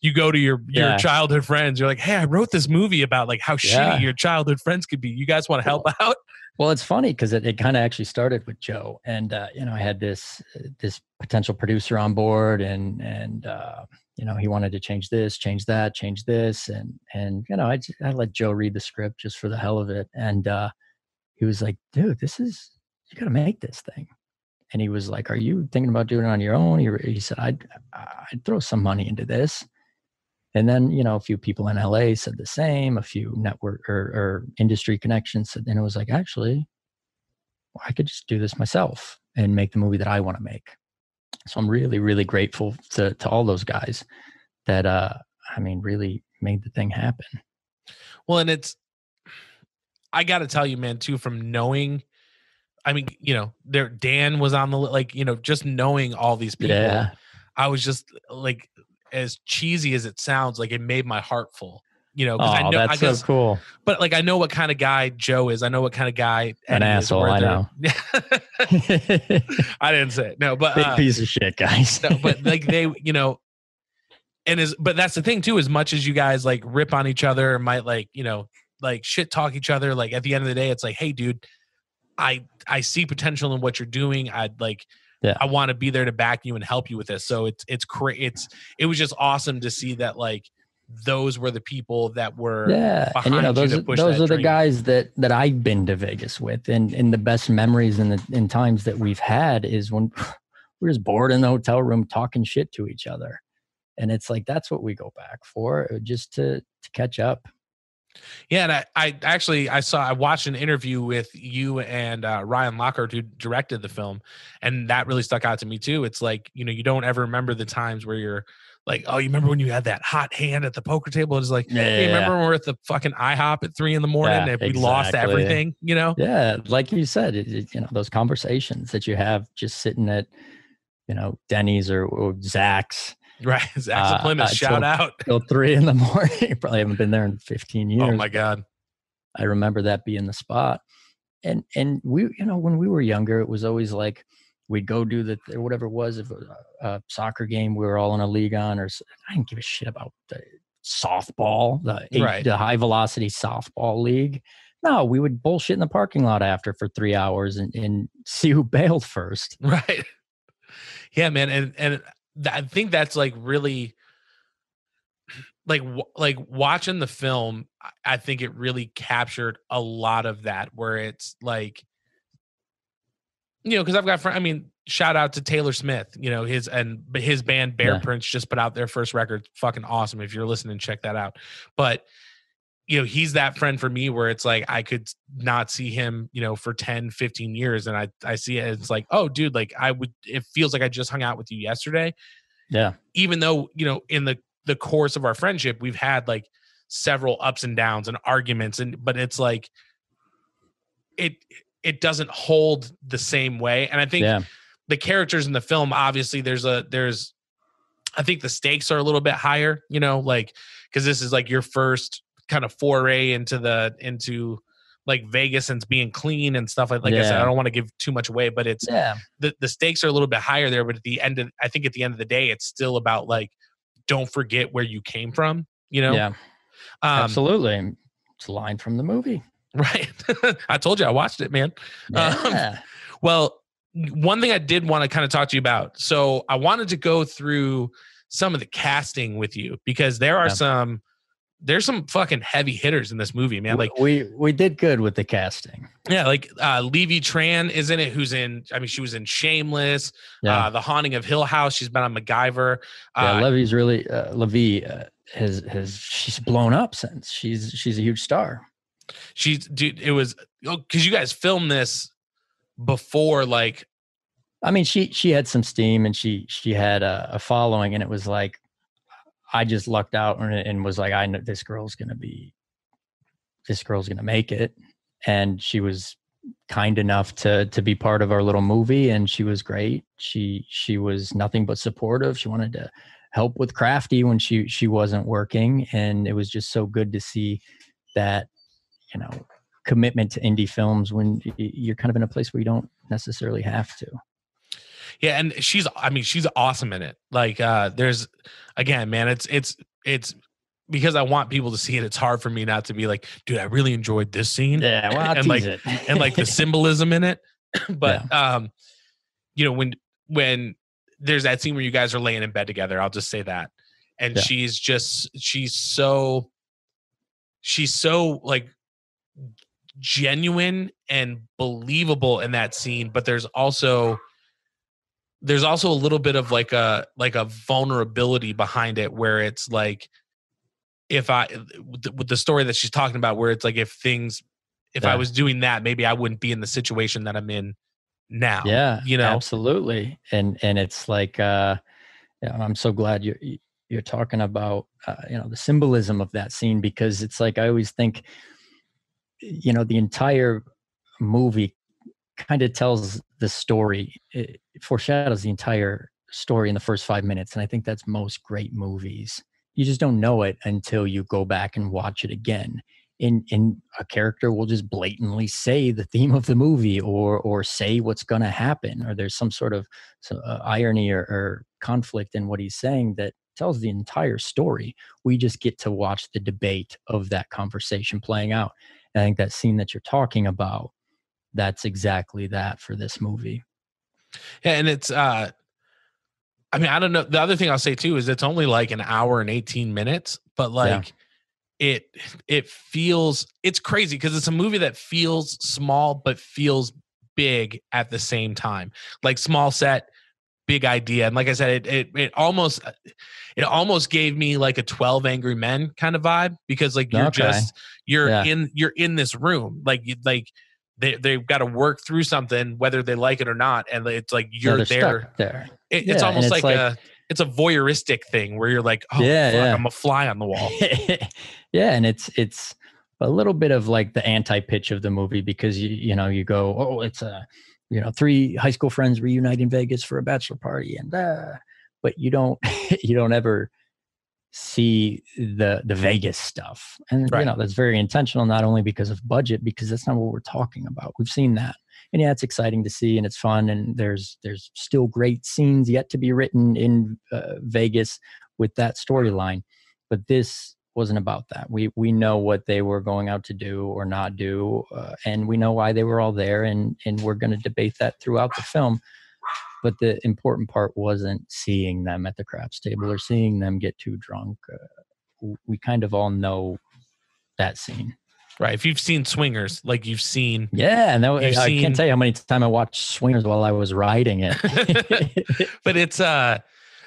you go to your your Yeah. childhood friends you're like hey i wrote this movie about like how Yeah. shitty your childhood friends could be you guys want to help out Well, it's funny because it, it kind of actually started with Joe, and uh, you know, I had this this potential producer on board, and and uh, you know, he wanted to change this, change that, change this, and and you know, I I let Joe read the script just for the hell of it, and uh, he was like, "Dude, this is you got to make this thing," and he was like, "Are you thinking about doing it on your own?" He, he said, "I'd I'd throw some money into this." And then, you know, a few people in LA said the same, a few network or, or industry connections said, and it was like, actually, well, I could just do this myself and make the movie that I want to make. So I'm really, really grateful to, to all those guys that, uh, I mean, really made the thing happen. Well, and it's I got to tell you, man, too, from knowing. I mean, you know, there Dan was on the like, you know, just knowing all these people. Yeah. I was just like, as cheesy as it sounds, like it made my heart full. You know, Oh, I know, I that's guess, so cool. but like I know what kind of guy Joe is. I know what kind of guy An Eddie is, asshole, I they're- I didn't say it. No, but uh, piece of shit, guys. no, but like they, you know, and as but that's the thing too. As much as you guys like rip on each other, might like you know like shit talk each other. Like at the end of the day, it's like, hey, dude, I I see potential in what you're doing. I'd like. Yeah. I want to be there to back you and help you with this. So it's it's cra- it's it was just awesome to see that like those were the people that were yeah and you know behind you those are, those are the guys that that i've been to vegas with and and the best memories and the in times that we've had is when we're just bored in the hotel room talking shit to each other and it's like that's what we go back for uh, just to to catch up Yeah, and I, I actually I saw I watched an interview with you and uh, Ryan Brookhart who directed the film, and that really stuck out to me too. It's like you know you don't ever remember the times where you're like, oh, you remember when you had that hot hand at the poker table? It's like, yeah hey, remember when we're at the fucking IHOP at three in the morning Yeah, and we lost everything? You know? yeah like you said it, it- you know those conversations that you have just sitting at you know denny's or, or zach's Right? Zach's Uh, a Plymouth. uh, Shout so- out! till three in the morning probably haven't been there in 15 years Oh my god! I remember that being the spot. And and we, you know, when we were younger, it was always like we'd go do the or whatever it was, if it was a, a soccer game we were all in a league on, or I didn't give a shit about the softball, the Right. the high velocity softball league. No, we would bullshit in the parking lot after for three hours and, and see who bailed first. Right? Yeah, man, and and I think that's like really like like watching the film I- think it really captured a lot of that where it's like you know because i've got friends i mean shout out to taylor smith you know his and his band bear Yeah. prince just put out their first record fucking awesome if you're listening check that out but you know he's that friend for me where it's like i could not see him you know for 10 15 years and i i see it it's like oh dude like i would it feels like i just hung out with you yesterday Yeah. even though you know in the the course of our friendship we've had like several ups and downs and arguments and but it's like it it doesn't hold the same way and i think Yeah. the characters in the film obviously there's a there's i think the stakes are a little bit higher you know like because this is like your first kind of foray into the into like vegas and being clean and stuff like like i said i don't want to give too much away but it's Yeah. the, the stakes are a little bit higher there but at the end of i think at the end of the day it's still about like don't forget where you came from You know, yeah, um, absolutely. It's a line from the movie. right? I told you I watched it, man. Um, Yeah. Well, one thing I did want to kind of talk to you about. So I wanted to go through some of the casting with you because there are Yeah. some there's some fucking heavy hitters in this movie, man. Like we we did good with the casting. yeah, like uh Levy Tran is in it, who's in I mean, she was in Shameless, Yeah, uh The Haunting of Hill House. She's been on MacGyver. yeah. Uh, Levy's really uh, Levy uh, has has she's blown up since she's she's a huge star. she's dude, it was because you guys filmed this before like I mean, she she had some steam and she she had a, a following, and it was like I just lucked out and, and was like, I know this girl's gonna be this girl's gonna make it, and she was kind enough to to be part of our little movie, and she was great. She she was nothing but supportive. She wanted to help with crafty when she she wasn't working, and it was just so good to see that you know commitment to indie films when you're kind of in a place where you don't necessarily have to. Yeah, and she's I mean, she's awesome in it. Like uh there's again, man, it's it's it's because I want people to see it, it's hard for me not to be like, dude, I really enjoyed this scene. Yeah, well, and like it. and like the symbolism in it. but um, you know, when when there's that scene where you guys are laying in bed together, I'll just say that. And Yeah. she's just she's so she's so like genuine and believable in that scene, but there's also there's also a little bit of like a like a vulnerability behind it where it's like if I with the, story that she's talking about where it's like if things if I was doing that maybe I wouldn't be in the situation that I'm in now. yeah, you know. absolutely. And and it's like, uh, yeah, I'm so glad you're you're talking about uh, you know the symbolism of that scene because it's like I always think, you know, the entire movie kind of tells the story, it foreshadows the entire story in the first five minutes, and I think that's most great movies. You just don't know it until you go back and watch it again. and and a character will just blatantly say the theme of the movie or or say what's going to happen or there's some sort of so, uh, irony or, or conflict in what he's saying that tells the entire story we just get to watch the debate of that conversation playing out and i think that scene that you're talking about that's exactly that for this movie Yeah, and it's uh I mean, I don't know. The other thing I'll say too is it's only like an hour and 18 minutes, but like it it feels it's crazy because it's a movie that feels small but feels big at the same time. Like small set, big idea. And like I said, it it, it almost it almost gave me like a 12 angry men kind of vibe because like you're Okay. just you're Yeah. in you're in this room. Like you like they they've got to work through something whether they like it or not and it's like you're they're there. there. It, Yeah, it's almost it's like, like- a it's a voyeuristic thing where you're like oh Yeah, fuck, yeah. i'm a fly on the wall. Yeah and it's it's a little bit of like the anti-pitch of the movie because you you know you go oh it's a you know three high school friends reunite in vegas for a bachelor party and uh but you don't you don't ever see the the vegas stuff and Right. you know that's very intentional not only because of budget because that's not what we're talking about we've seen that and yeah it's exciting to see and it's fun and there's there's still great scenes yet to be written in uh, vegas with that storyline but this wasn't about that. We we know what they were going out to do or not do, uh, and we know why they were all there, and and we're going to debate that throughout the film. But the important part wasn't seeing them at the craps table or seeing them get too drunk. Uh, we kind of all know that scene. right if you've seen swingers like you've seen Yeah, and that, was- I seen- can't tell you how many times I watched Swingers while I was riding it. but it's uh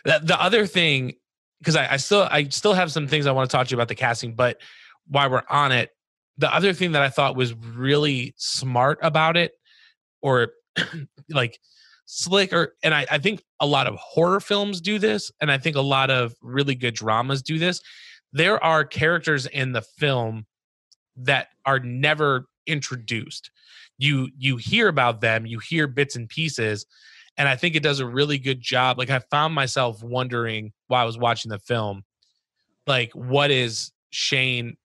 the, the other thing because I, I still i still have some things i want to talk to you about the casting but while we're on it the other thing that i thought was really smart about it or like slick or and I, I think a lot of horror films do this and i think a lot of really good dramas do this. There are characters in the film that are never introduced. You you hear about them you hear bits and pieces and i think it does a really good job. Like i found myself wondering while i was watching the film like what is shane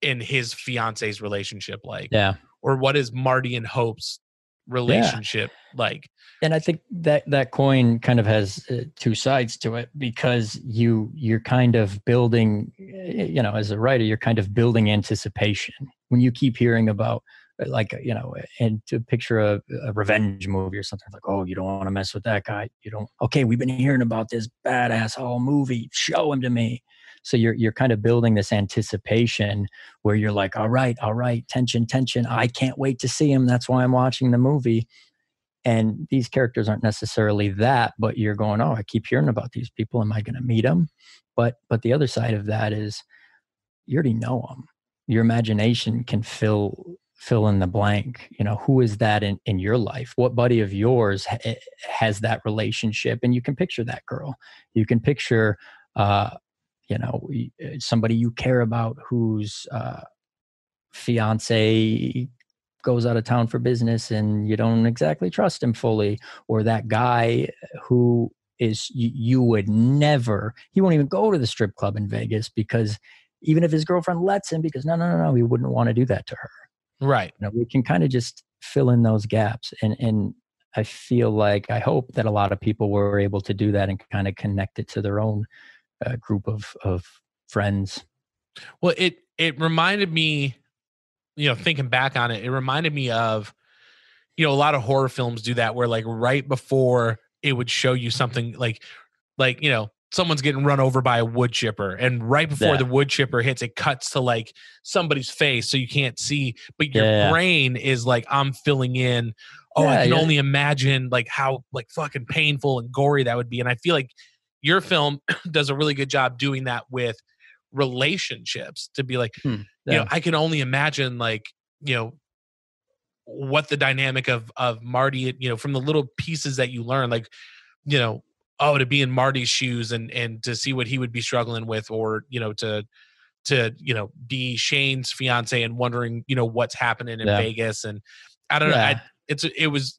in his fiance's relationship like? Yeah, or what is marty and hope's relationship like and i think that that coin kind of has uh, two sides to it because you you're kind of building you know as a writer you're kind of building anticipation. When you keep hearing about uh, like you know and to picture a, a revenge movie or something like oh you don't want to mess with that guy. You don't okay we've been hearing about this badass whole movie. Show him to me so you're you're kind of building this anticipation where you're like all right all right tension tension. I can't wait to see him. That's why i'm watching the movie. And these characters aren't necessarily that but you're going oh i keep hearing about these people. Am i going to meet them but but the other side of that is you already know them your imagination can fill fill in the blank. You know who is that in, in your life? What buddy of yours ha- eh, has that relationship? And you can picture that girl. You can picture uh you know uh, somebody you care about whose uh fiance goes out of town for business and you don't exactly trust him fully or that guy who is you, you would never he won't even go to the strip club in vegas because even if his girlfriend lets him because no no no no he wouldn't want to do that to her. Right. You know we can kind of just fill in those gaps and and i feel like i hope that a lot of people were able to do that and kind of connect it to their own uh, group of of friends well it it reminded me you know thinking back on it it reminded me of you know a lot of horror films do that where like right before it would show you something like like you know someone's getting run over by a wood chipper and right before Yeah. the wood chipper hits it cuts to like somebody's face so you can't see but your Yeah. brain is like i'm filling in oh i can yeah. only imagine like how like fucking painful and gory that would be and i feel like your film does a really good job doing that with relationships to be like hmm, you know i can only imagine like you know what the dynamic of of marty you know from the little pieces that you learn like you know oh to be in marty's shoes and and to see what he would be struggling with or you know to to you know be shane's fiance and wondering you know what's happening in Yeah. vegas. And i don't know I, it's it was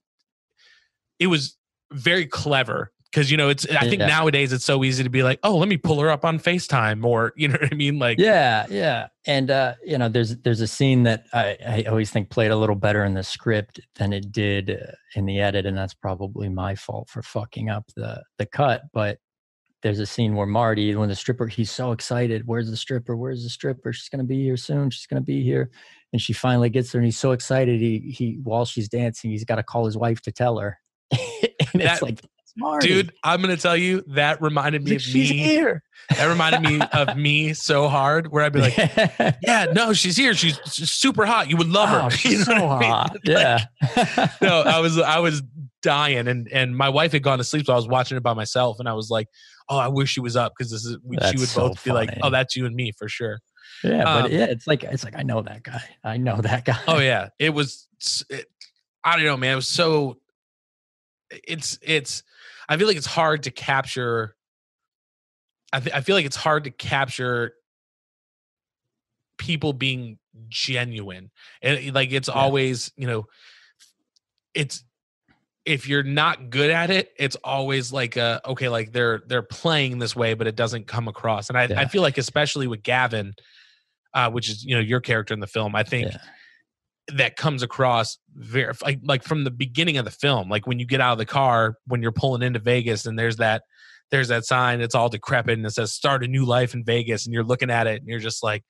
it was very clever because you know it's i think Yeah. nowadays it's so easy to be like oh let me pull her up on facetime or you know what i mean? Like yeah yeah. And uh you know there's there's a scene that i i always think played a little better in the script than it did uh, in the edit and that's probably my fault for fucking up the the cut but there's a scene where marty when the stripper he's so excited where's the stripper? Where's the stripper? She's gonna be here soon. She's gonna be here. And she finally gets there and he's so excited he he while she's dancing he's got to call his wife to tell her. And That- it's like "That's Marty. dude i'm gonna tell you that reminded me of she's me here that reminded me of me so hard where i'd be like yeah no she's here she's s- super hot you would love her Oh, You she's know so what I mean? hot. Like, Yeah. no i was i was dying and and my wife had gone to sleep so i was watching it by myself and i was like oh i wish she was up because this is we, she would so both be like oh that's you and me for sure yeah, but Um, yeah, it's like it's like I know that guy. I know that guy. oh yeah it was it, i don't know man it was so it's it's i feel like it's hard to capture i, th- I feel like it's hard to capture people being genuine and like it's Yeah. always you know it's if you're not good at it it's always like uh okay like they're they're playing this way but it doesn't come across and i, I feel like especially with gavin uh which is you know your character in the film i think Yeah. That comes across very like like from the beginning of the film like when you get out of the car when you're pulling into vegas and there's that there's that sign it's all decrepit and it says start a new life in vegas and you're looking at it and you're just like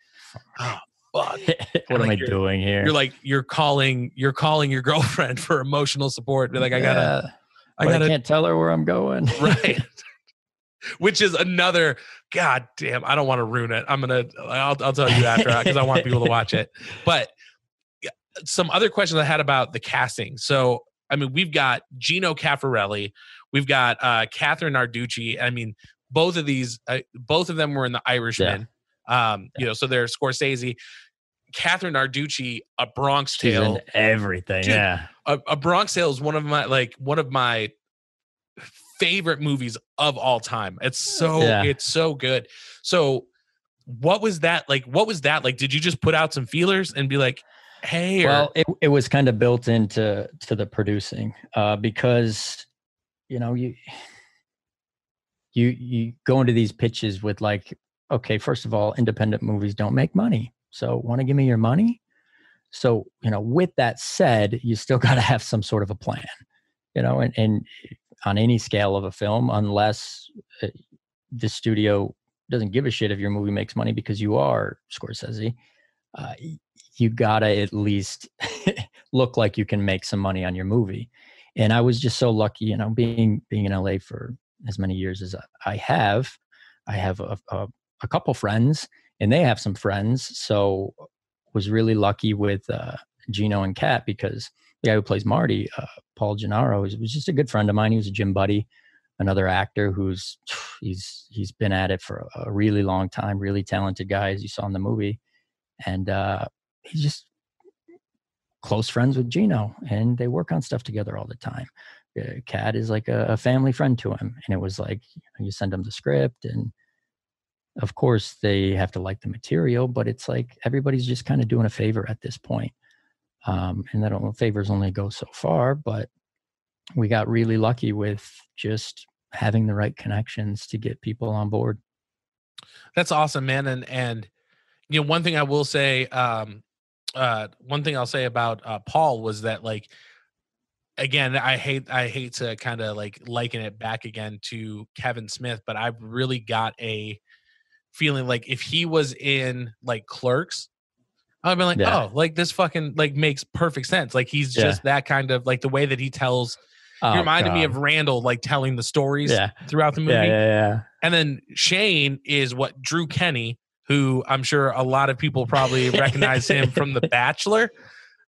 oh fuck. What am I doing here? you're like you're calling you're calling your girlfriend for emotional support be like i gotta Yeah, i gotta I can't tell her where I'm going. right. Which is another god damn i don't want to ruin it. I'm gonna i'll, I'll tell you after because i want people to watch it. But some other questions i had about the casting so i mean we've got gino cafarelli we've got uh kathrine narducci i mean both of these uh, both of them were in the irishman um you know so they're scorsese kathrine narducci a bronx She's tale in everything. Dude, yeah. a, a Bronx Tale is one of my like one of my favorite movies of all time. It's so Yeah. it's so good. So what was that like? What was that like? Did you just put out some feelers and be like, hey, or, Well, it, it was kind of built into to the producing uh, because you know you you you go into these pitches with like okay first of all independent movies don't make money. So want to give me your money? So, you know, with that said, you still got to have some sort of a plan, you know, and, and on any scale of a film, unless uh, the studio doesn't give a shit if your movie makes money because you are Scorsese, uh, you got to at least look like you can make some money on your movie. And I was just so lucky, you know, being being in LA for as many years as I have. I have a, a, a couple friends, and they have some friends. So was really lucky with uh, Gino and Kat because the guy who plays Marty, uh, Paul Gennaro, was, was just a good friend of mine. He was a gym buddy, another actor who's he's he's been at it for a really long time. Really talented guy, as you saw in the movie, and uh, he's just close friends with Gino, and they work on stuff together all the time. Uh, Kat is like a, a family friend to him, and it was like you, send him the script and of course they have to like the material but it's like everybody's just kind of doing a favor at this point um, and that favors only go so far but we got really lucky with just having the right connections to get people on board That's awesome, man. And and you know, one thing I will say, um, uh, one thing I'll say about uh, Paul was that like, again, I hate I hate to kind of like liken it back again to Kevin Smith, but I've really got a feeling like if he was in like Clerks. I've been like, Yeah. oh, like this fucking like makes perfect sense. Like he's Yeah. just that kind of like the way that he tells. Oh, he reminded me of Randall, like telling the stories yeah throughout the movie. yeah yeah And then Shane is what Drew Kenney, who I'm sure a lot of people probably recognize him from The Bachelor.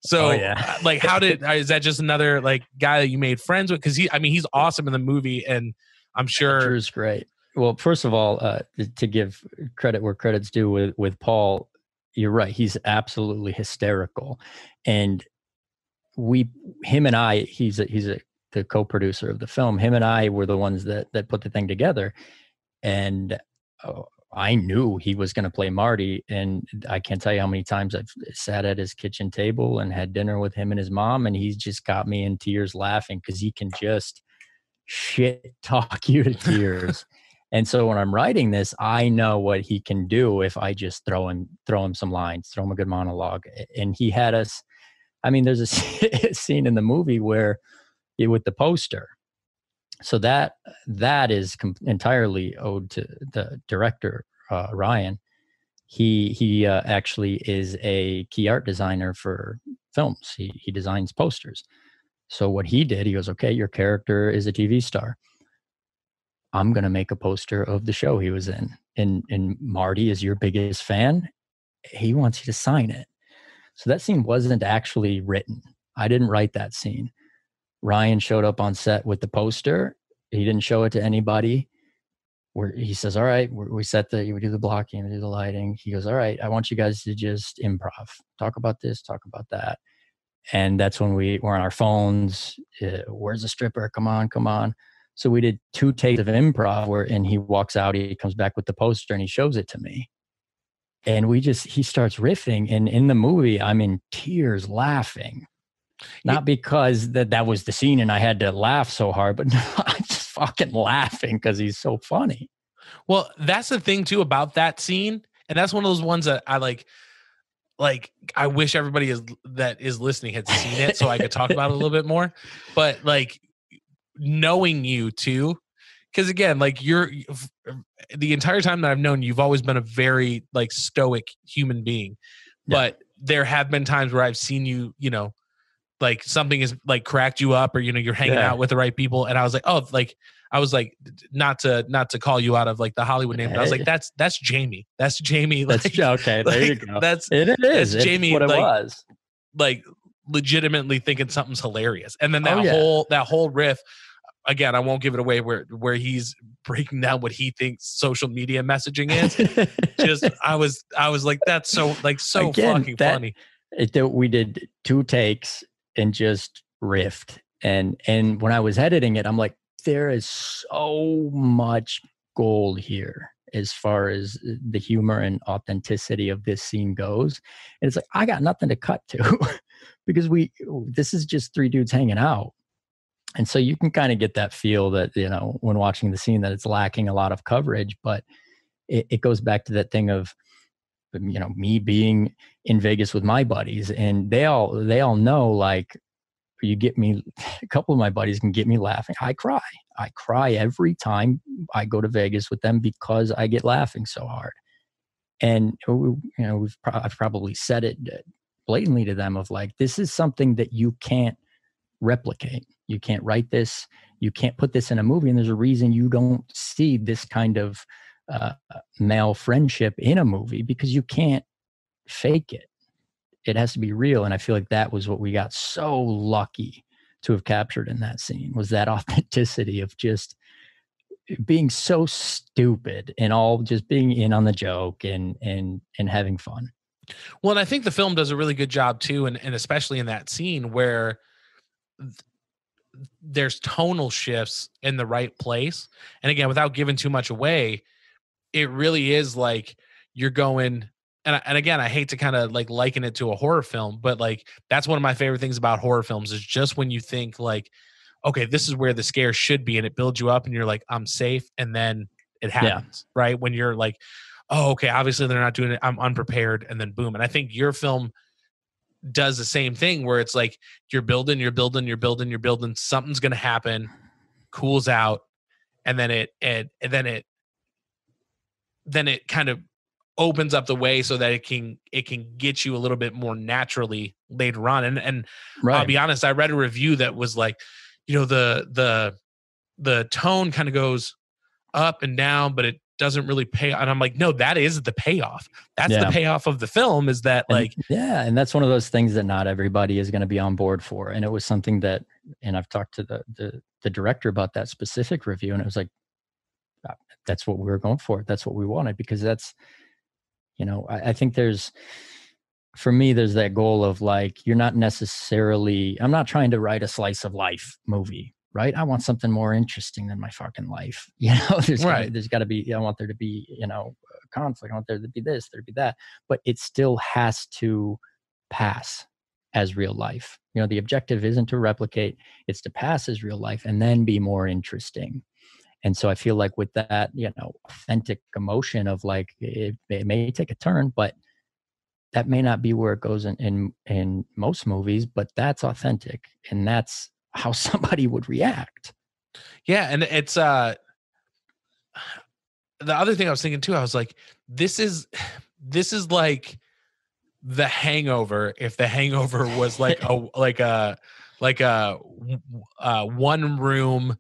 So, Oh, yeah. uh, like, how did uh, is that just another like guy that you made friends with? Because he, I mean, he's awesome in the movie, and I'm sure. Drew's great. Well, first of all, uh, to give credit where credit's due with with Paul, you're right. He's absolutely hysterical, and we, him and I, he's a, he's a the co-producer of the film. Him and I were the ones that that put the thing together, and uh, I knew he was going to play Marty, and I can't tell you how many times I've sat at his kitchen table and had dinner with him and his mom, and he's just got me in tears laughing because he can just shit talk you to tears. and so when I'm writing this, I know what he can do if I just throw him throw him some lines, throw him a good monologue. And he had us. I mean, there's a scene in the movie where eh, with the poster. So that that is com- entirely owed to the director uh, Ryan. He he uh, actually is a key art designer for films. He he designs posters. So what he did, he goes, okay, your character is a TV star. I'm gonna make a poster of the show he was in, and and Marty is your biggest fan. He wants you to sign it. So that scene wasn't actually written. I didn't write that scene. Ryan showed up on set with the poster. He didn't show it to anybody. Where he says, "All right, we set the we do the blocking, we do the lighting." He goes, "All right, I want you guys to just improv, talk about this, talk about that." And that's when we were on our phones. Uh, Where's the stripper? Come on, come on. So we did two takes of improv where, and he walks out, he comes back with the poster and he shows it to me. And we just, he starts riffing. And in the movie, I'm in tears laughing. Not because that, that was the scene and I had to laugh so hard, but no, I'm just fucking laughing because he's so funny. Well, that's the thing too about that scene, and that's one of those ones that I like. Like, I wish everybody is that is listening had seen it so I could talk about it a little bit more. But like, knowing you too, because again, like you're the entire time that I've known you, you've always been a very like stoic human being. Yeah. But there have been times where I've seen you, you know, like something is like cracked you up, or you know, you're hanging Yeah. out with the right people, and I was like, oh, like I was like, not to not to call you out of like the Hollywood name, but I was like, that's that's Jamie, that's Jamie, like, That's okay. There you go. That's It, is. It's Jamie, what it like, was. like legitimately thinking something's hilarious, and then Oh, that yeah. whole that whole riff. Again, I won't give it away where where he's breaking down what he thinks social media messaging is. Just I was I was like, that's so like so Again, fucking that- funny. it, we did two takes and just riffed and and when i was editing it i'm like there is so much gold here as far as uh, the humor and authenticity of this scene goes. And it's like i got nothing to cut to because we this is just three dudes hanging out. And so you can kind of get that feel that you know when watching the scene that it's lacking a lot of coverage but it, it goes back to that thing of you know me being in Vegas with my buddies, and they all they all know like you get me a couple of my buddies can get me laughing. I cry. I cry every time I go to Vegas with them because I get laughing so hard. And uh, you know, we've pro- I've probably said it uh, blatantly to them of like, this is something that you can't replicate. You can't write this. You can't put this in a movie. And there's a reason you don't see this kind of uh, male friendship in a movie because you can't fake it. It has to be real. And I feel like that was what we got so lucky to have captured in that scene was that authenticity of just being so stupid and all just being in on the joke and and and having fun. Well, and I think the film does a really good job too, and, and especially in that scene where th- there's tonal shifts in the right place. And again, without giving too much away, it really is like you're going. And, I- and again, I hate to kind of like liken it to a horror film, but like that's one of my favorite things about horror films is just when you think like, okay, this is where the scare should be, and it builds you up, and you're like, I'm safe, and then it happens, right? When you're like, oh, okay, obviously they're not doing it. I'm unprepared, and then boom. And I think your film does the same thing where it's like you're building, you're building, you're building, you're building. Something's gonna happen, cools out, and then it it and then it then it kind of opens up the way so that it can it can get you a little bit more naturally later on. And and Right. I'll be honest, I read a review that was like, you know, the the the tone kind of goes up and down, but it doesn't really pay. And I'm like, no, that is the payoff. That's Yeah. the payoff of the film is that And- like, yeah and that's one of those things that not everybody is going to be on board for and it was something that and i've talked to the the, the director about that specific review and it was like Uh, that's what we were going for that's what we wanted because that's you know I, I think there's for me there's that goal of like you're not necessarily i'm not trying to write a slice of life movie right i want something more interesting than my fucking life you know there's gotta, Right. there's got to be i want there to be you know conflict i want there to be this there to be that but it still has to pass as real life. You know, the objective isn't to replicate, it's to pass as real life and then be more interesting. And so I feel like with that, you know, authentic emotion of like it, it may take a turn, but that may not be where it goes in, in in most movies, but that's authentic and that's how somebody would react. yeah. And it's, uh, the other thing I was thinking too, I was like, this is, this is like the hangover. If the hangover was like a, like a, like a, uh, one room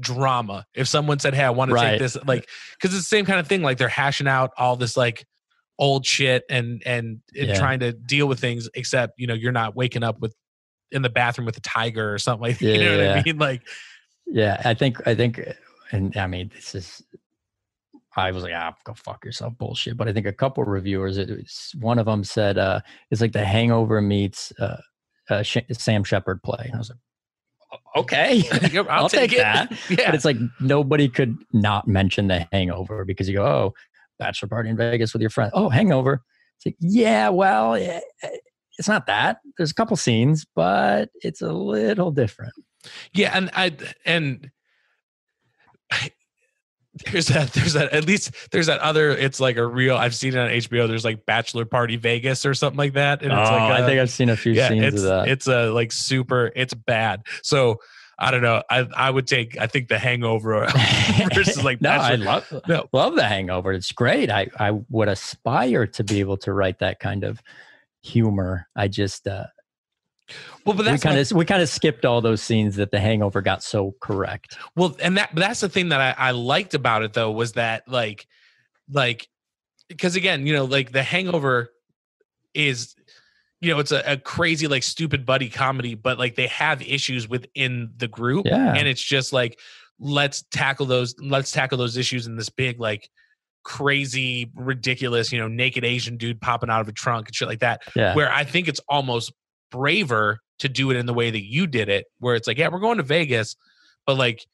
drama. If someone said, Hey, I want to Right. take this, like, cause it's the same kind of thing. Like they're hashing out all this like old shit and, and, and Yeah. trying to deal with things, except, you know, you're not waking up with, in the bathroom with a tiger or something like, that you know what I mean? Like, Yeah, I think I think, and I mean, this is. I was like, ah, go fuck yourself, bullshit. But I think a couple reviewers, it was, one of them said, uh, it's like The Hangover meets uh, uh, Sh- Sam Shepard play. And I was like, "O- okay, I'll, I'll, take, it. that. Yeah. But it's like nobody could not mention The Hangover because you go, oh, bachelor party in Vegas with your friend. Oh, Hangover. It's like, yeah, well, eh, it's not that. There's a couple scenes, but it's a little different. Yeah, and I and there's that there's that at least there's that other it's like a real I've seen it on HBO. There's like Bachelor Party Vegas or something like that. And it's oh, like I a- think I've seen a few yeah, scenes it's of that. it's a like super it's bad. So I don't know. I I would take I think the hangover versus like no, I Bachelor. love No. love the Hangover. It's great. I I would aspire to be able to write that kind of humor. I just uh, well, but we kind of we kind of skipped all those scenes that the Hangover got so correct. Well, and that that's the thing that I, I liked about it though was that like like because again, you know, like the hangover is you know, it's a, a crazy, like stupid buddy comedy, but like they have issues within the group. Yeah. And it's just like, let's tackle those, let's tackle those issues in this big, like crazy, ridiculous, you know, naked Asian dude popping out of a trunk and shit like that Yeah, where I think it's almost braver to do it in the way that you did it, where it's like, yeah, we're going to Vegas, but like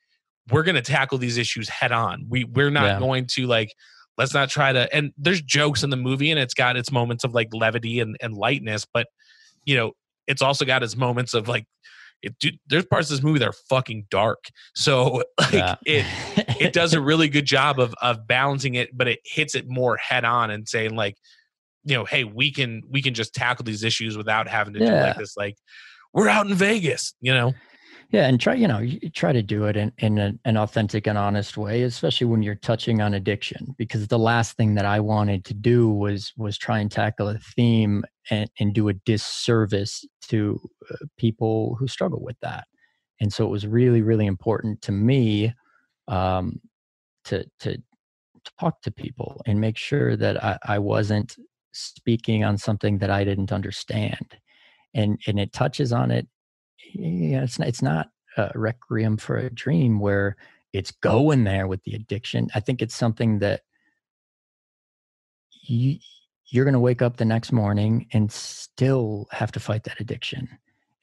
we're gonna tackle these issues head on. We we're not Yeah. going to like let's not try to and there's jokes in the movie and it's got its moments of like levity and, and lightness, but you know, it's also got its moments of like it dude, there's parts of this movie that are fucking dark. So like yeah. it it does a really good job of of balancing it, but it hits it more head on and saying like, you know, hey, we can we can just tackle these issues without having to do like this. Like we're out in Vegas, you know. Yeah, and try you know you try to do it in in a, an authentic and honest way, especially when you're touching on addiction. Because the last thing that I wanted to do was was try and tackle a theme and, and do a disservice to uh, people who struggle with that. And so it was really really important to me um, to to talk to people and make sure that I, I wasn't speaking on something that I didn't understand. And and it touches on it yeah, it's not, it's not a requiem for a dream where it's going there with the addiction. I think it's something that you you're going to wake up the next morning and still have to fight that addiction.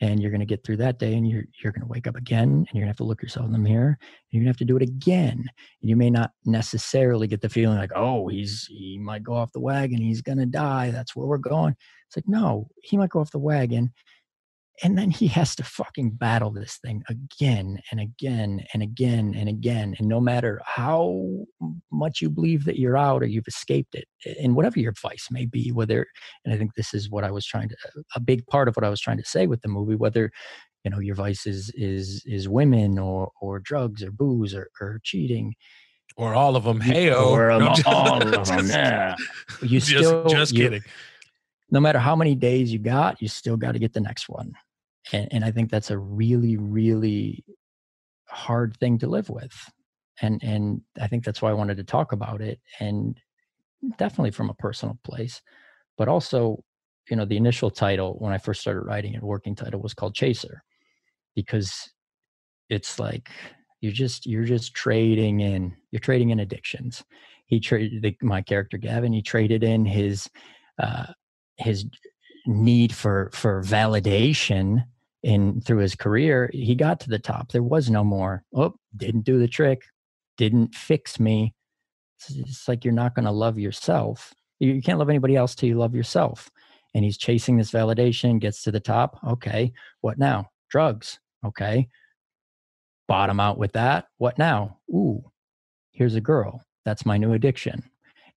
And you're going to get through that day and you're you're going to wake up again and you're going to have to look yourself in the mirror and you're going to have to do it again. And you may not necessarily get the feeling like, "Oh, he's he might go off the wagon, he's going to die. That's where we're going." It's like, "No, he might go off the wagon and then he has to fucking battle this thing again and again and again and again and no matter how much you believe that you're out or you've escaped it and whatever your vice may be whether and i think this is what i was trying to a big part of what i was trying to say with the movie whether you know your vice is is is women or or drugs or booze or, or cheating Or all of them. Hey, oh, or am- all of 'em, yeah. you Just, still just you- kidding. no matter how many days you got, you still got to get the next one. And, and I think that's a really, really hard thing to live with. And and I think that's why I wanted to talk about it. And definitely from a personal place, but also, you know, the initial title when I first started writing it, working title was called Chaser, because it's like you're just you're just trading in you're trading in addictions. He traded my character Gavin. He traded in his uh, his need for for validation in through his career he got to the top. There was no more oh didn't do the trick didn't fix me. It's, like you're not going to love yourself. You, you can't love anybody else till you love yourself. And he's chasing this validation gets to the top. Okay what now? Drugs. Okay. Bottom out with that. What now? Ooh here's a girl. That's my new addiction.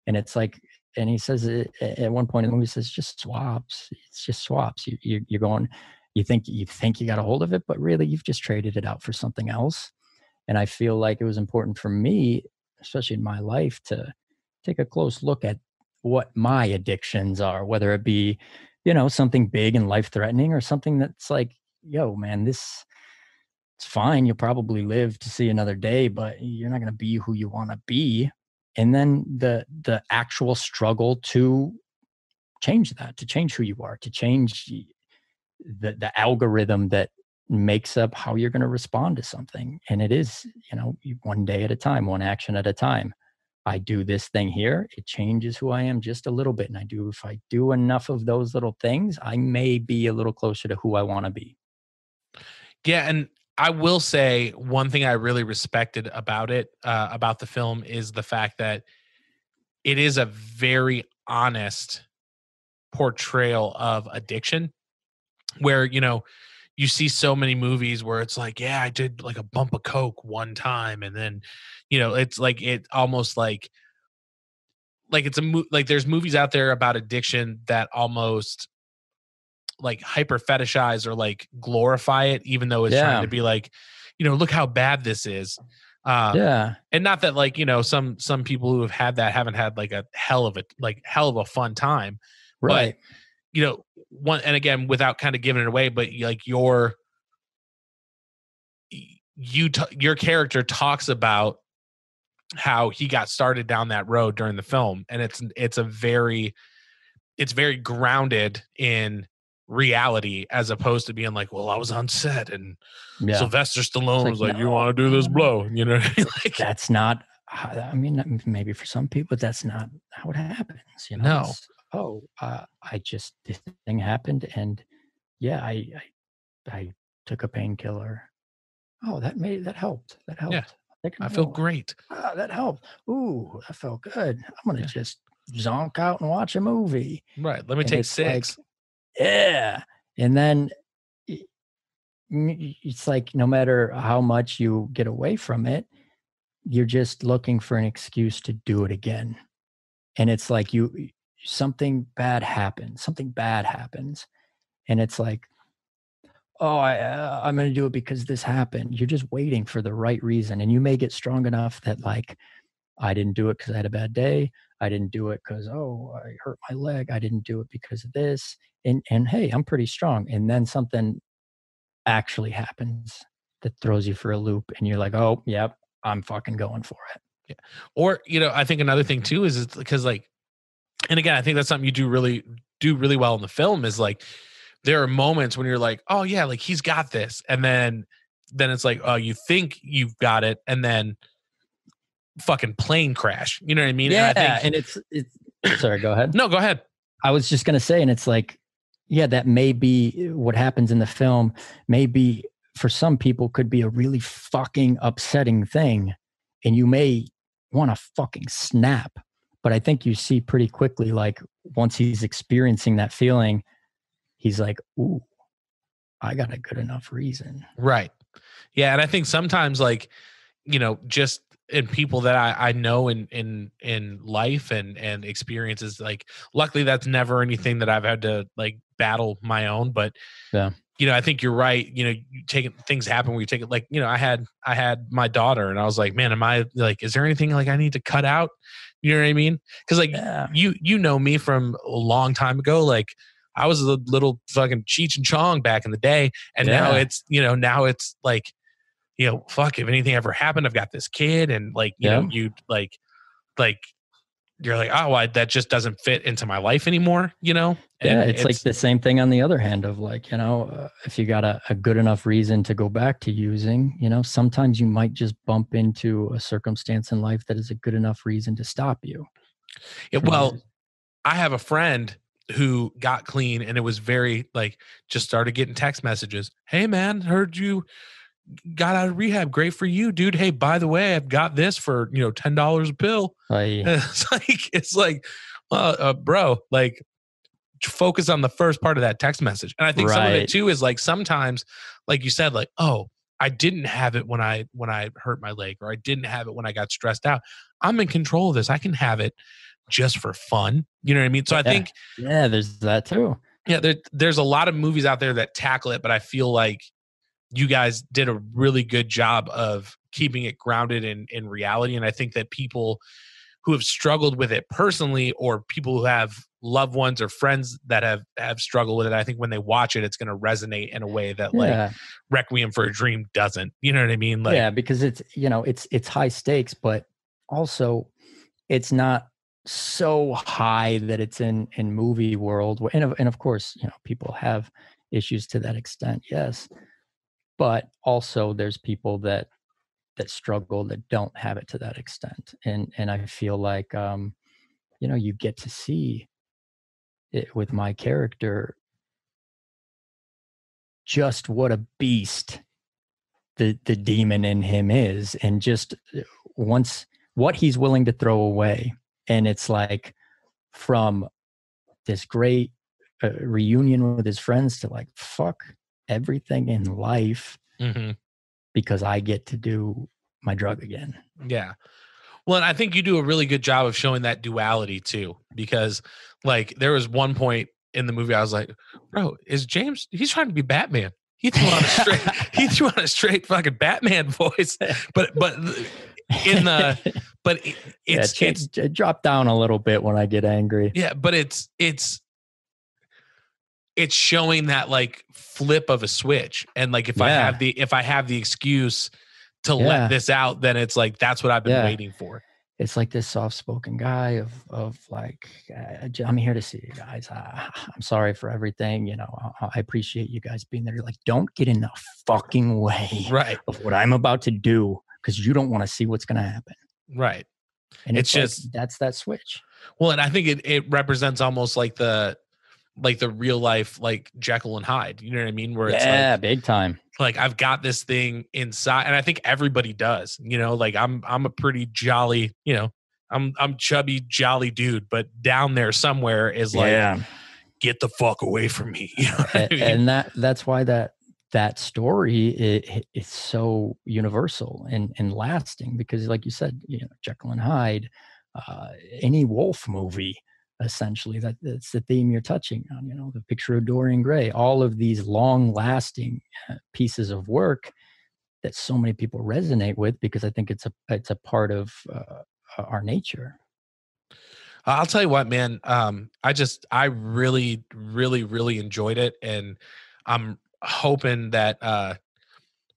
And it's like and he says eh, it, at one point in the movie says just swaps. It's just swaps. You, you you're going you think you think you got a hold of it but really you've just traded it out for something else. And i feel like it was important for me especially in my life to take a close look at what my addictions are whether it be you know something big and life threatening or something that's like yo man this it's fine. You'll probably live to see another day but you're not going to be who you want to be and then the the actual struggle to change that to change who you are to change the the algorithm that makes up how you're going to respond to something. And it is you know one day at a time one action at a time. I do this thing here it changes who i am just a little bit and i do if i do enough of those little things i may be a little closer to who i want to be. Yeah, and I will say one thing I really respected about it, uh, about the film, is the fact that it is a very honest portrayal of addiction, where you know you see so many movies where it's like, yeah, I did like a bump of coke one time, and then you know it's like it almost like like it's a mo- like there's movies out there about addiction that almost like hyper fetishize or like glorify it even though it's Yeah. trying to be like you know look how bad this is. Uh yeah. and not that like you know some some people who have had that haven't had like a hell of a like hell of a fun time right. you know one and again without kind of giving it away but like your you t- your character talks about how he got started down that road during the film and it's it's a very it's very grounded in reality as opposed to being like well i was on set and yeah. Sylvester stallone like, was like you want to do this blow you know I mean? like that's not i mean maybe for some people that's not how it happens you know? No. Oh uh, i just this thing happened and yeah i i, I took a painkiller. Oh that made that helped that helped. Yeah, i feel great. Ah, that helped. Ooh that felt good. I'm gonna Yeah. just zonk out and watch a movie. Right let me And take it's like, six yeah. And then it's like no matter how much you get away from it, you're just looking for an excuse to do it again. And it's like you something bad happens something bad happens and it's like oh I, uh, i'm going to do it because this happened you're just waiting for the right reason and you may get strong enough that like i didn't do it because i had a bad day i didn't do it because oh i hurt my leg i didn't do it because of this and and hey i'm pretty strong and then something actually happens that throws you for a loop and you're like oh yep i'm fucking going for it. Yeah. or you know i think another thing too is it's because like and again i think that's something you do really do really well in the film is like there are moments when you're like oh yeah like he's got this and then then it's like oh you think you've got it and then fucking plane crash you know what i mean? Yeah and I think, and it's it's sorry go ahead. No go ahead. I was just gonna say, and it's like, yeah, that may be eh, what happens in the film. Maybe for some people could be a really fucking upsetting thing, and you may want to fucking snap. But I think you see pretty quickly, like once he's experiencing that feeling, he's like, "Ooh, I got a good enough reason." Right. Yeah, and I think sometimes like, you know, just in people that I, I know in in in life and and experiences, like luckily that's never anything that I've had to like battle my own. But Yeah. you know, I think you're right. You know, you take things happen where you take it like, you know, I had I had my daughter and I was like, man, am I like, is there anything like I need to cut out? You know what I mean? Because like Yeah, you you know me from a long time ago like i was a little fucking cheech and chong back in the day and now it's you know now it's like you know fuck if anything ever happened i've got this kid and like you know you like like you're like oh I, that just doesn't fit into my life anymore you know yeah. And It's, like the same thing on the other hand of like, you know, uh, if you got a, a good enough reason to go back to using, you know, sometimes you might just bump into a circumstance in life that is a good enough reason to stop you. yeah, well using. I have a friend who got clean and it was very like just started getting text messages. Hey man, heard you got out of rehab. Great for you, dude. Hey, by the way, I've got this for, you know, $10 a pill. It's like it's like uh, uh bro, like focus on the first part of that text message. And I think some of it too is like sometimes like you said like, "Oh, I didn't have it when I when I hurt my leg or I didn't have it when I got stressed out. I'm in control of this. I can have it just for fun. You know what I mean? So I Yeah. think yeah, there's that too. yeah, there, there's a lot of movies out there that tackle it, but I feel like you guys did a really good job of keeping it grounded in in reality. And I think that people who have struggled with it personally, or people who have loved ones or friends that have have struggled with it, I think when they watch it, it's going to resonate in a way that like yeah, Requiem for a Dream doesn't. You know what I mean? Like, yeah, because it's you know it's it's high stakes, but also it's not so high that it's in in movie world. And of, and of course, you know, people have issues to that extent, yes, but also there's people that that struggle that don't have it to that extent, and and I feel like um, you know you get to see it with my character just what a beast the the demon in him is and just uh, once what he's willing to throw away and it's like from this great uh, reunion with his friends to like fuck everything in life mhm. because I get to do my drug again. Yeah. Well, and I think you do a really good job of showing that duality too, because like there was one point in the movie I was like, bro, is James he's trying to be Batman. He threw on a straight he threw on a straight fucking Batman voice. But but in the but it, yeah, it's cha- it's j- drop down a little bit when I get angry. yeah, but it's it's it's showing that like flip of a switch. And like if I have the if I have the excuse to Yeah. let this out, then it's like that's what I've been Yeah. waiting for. It's like this soft-spoken guy of of like uh, I'm here to see you guys. Uh, I'm sorry for everything. You know, I, I appreciate you guys being there. Like, don't get in the fucking way Right. of what I'm about to do because you don't want to see what's going to happen. Right. And It's it's, like, just- that's that switch. Well, and I think it, it represents almost like the like the real life like Jekyll and Hyde. You know what I mean? Where it's yeah, like big time. like I've got this thing inside, and I think everybody does. You know, like I'm I'm a pretty jolly, you know, I'm I'm chubby jolly dude, but down there somewhere is like yeah, get the fuck away from me. You know what I and, mean? and that that's why that that story it, is so universal and and lasting because, like you said, you know, Jekyll and Hyde, uh, any wolf movie. Essentially that that's the theme you're touching on you know the picture of dorian gray all of these long lasting uh, pieces of work that so many people resonate with because i think it's a it's a part of uh, our nature I'll tell you what, man. Um, I just I really, really, really enjoyed it, and I'm hoping that uh,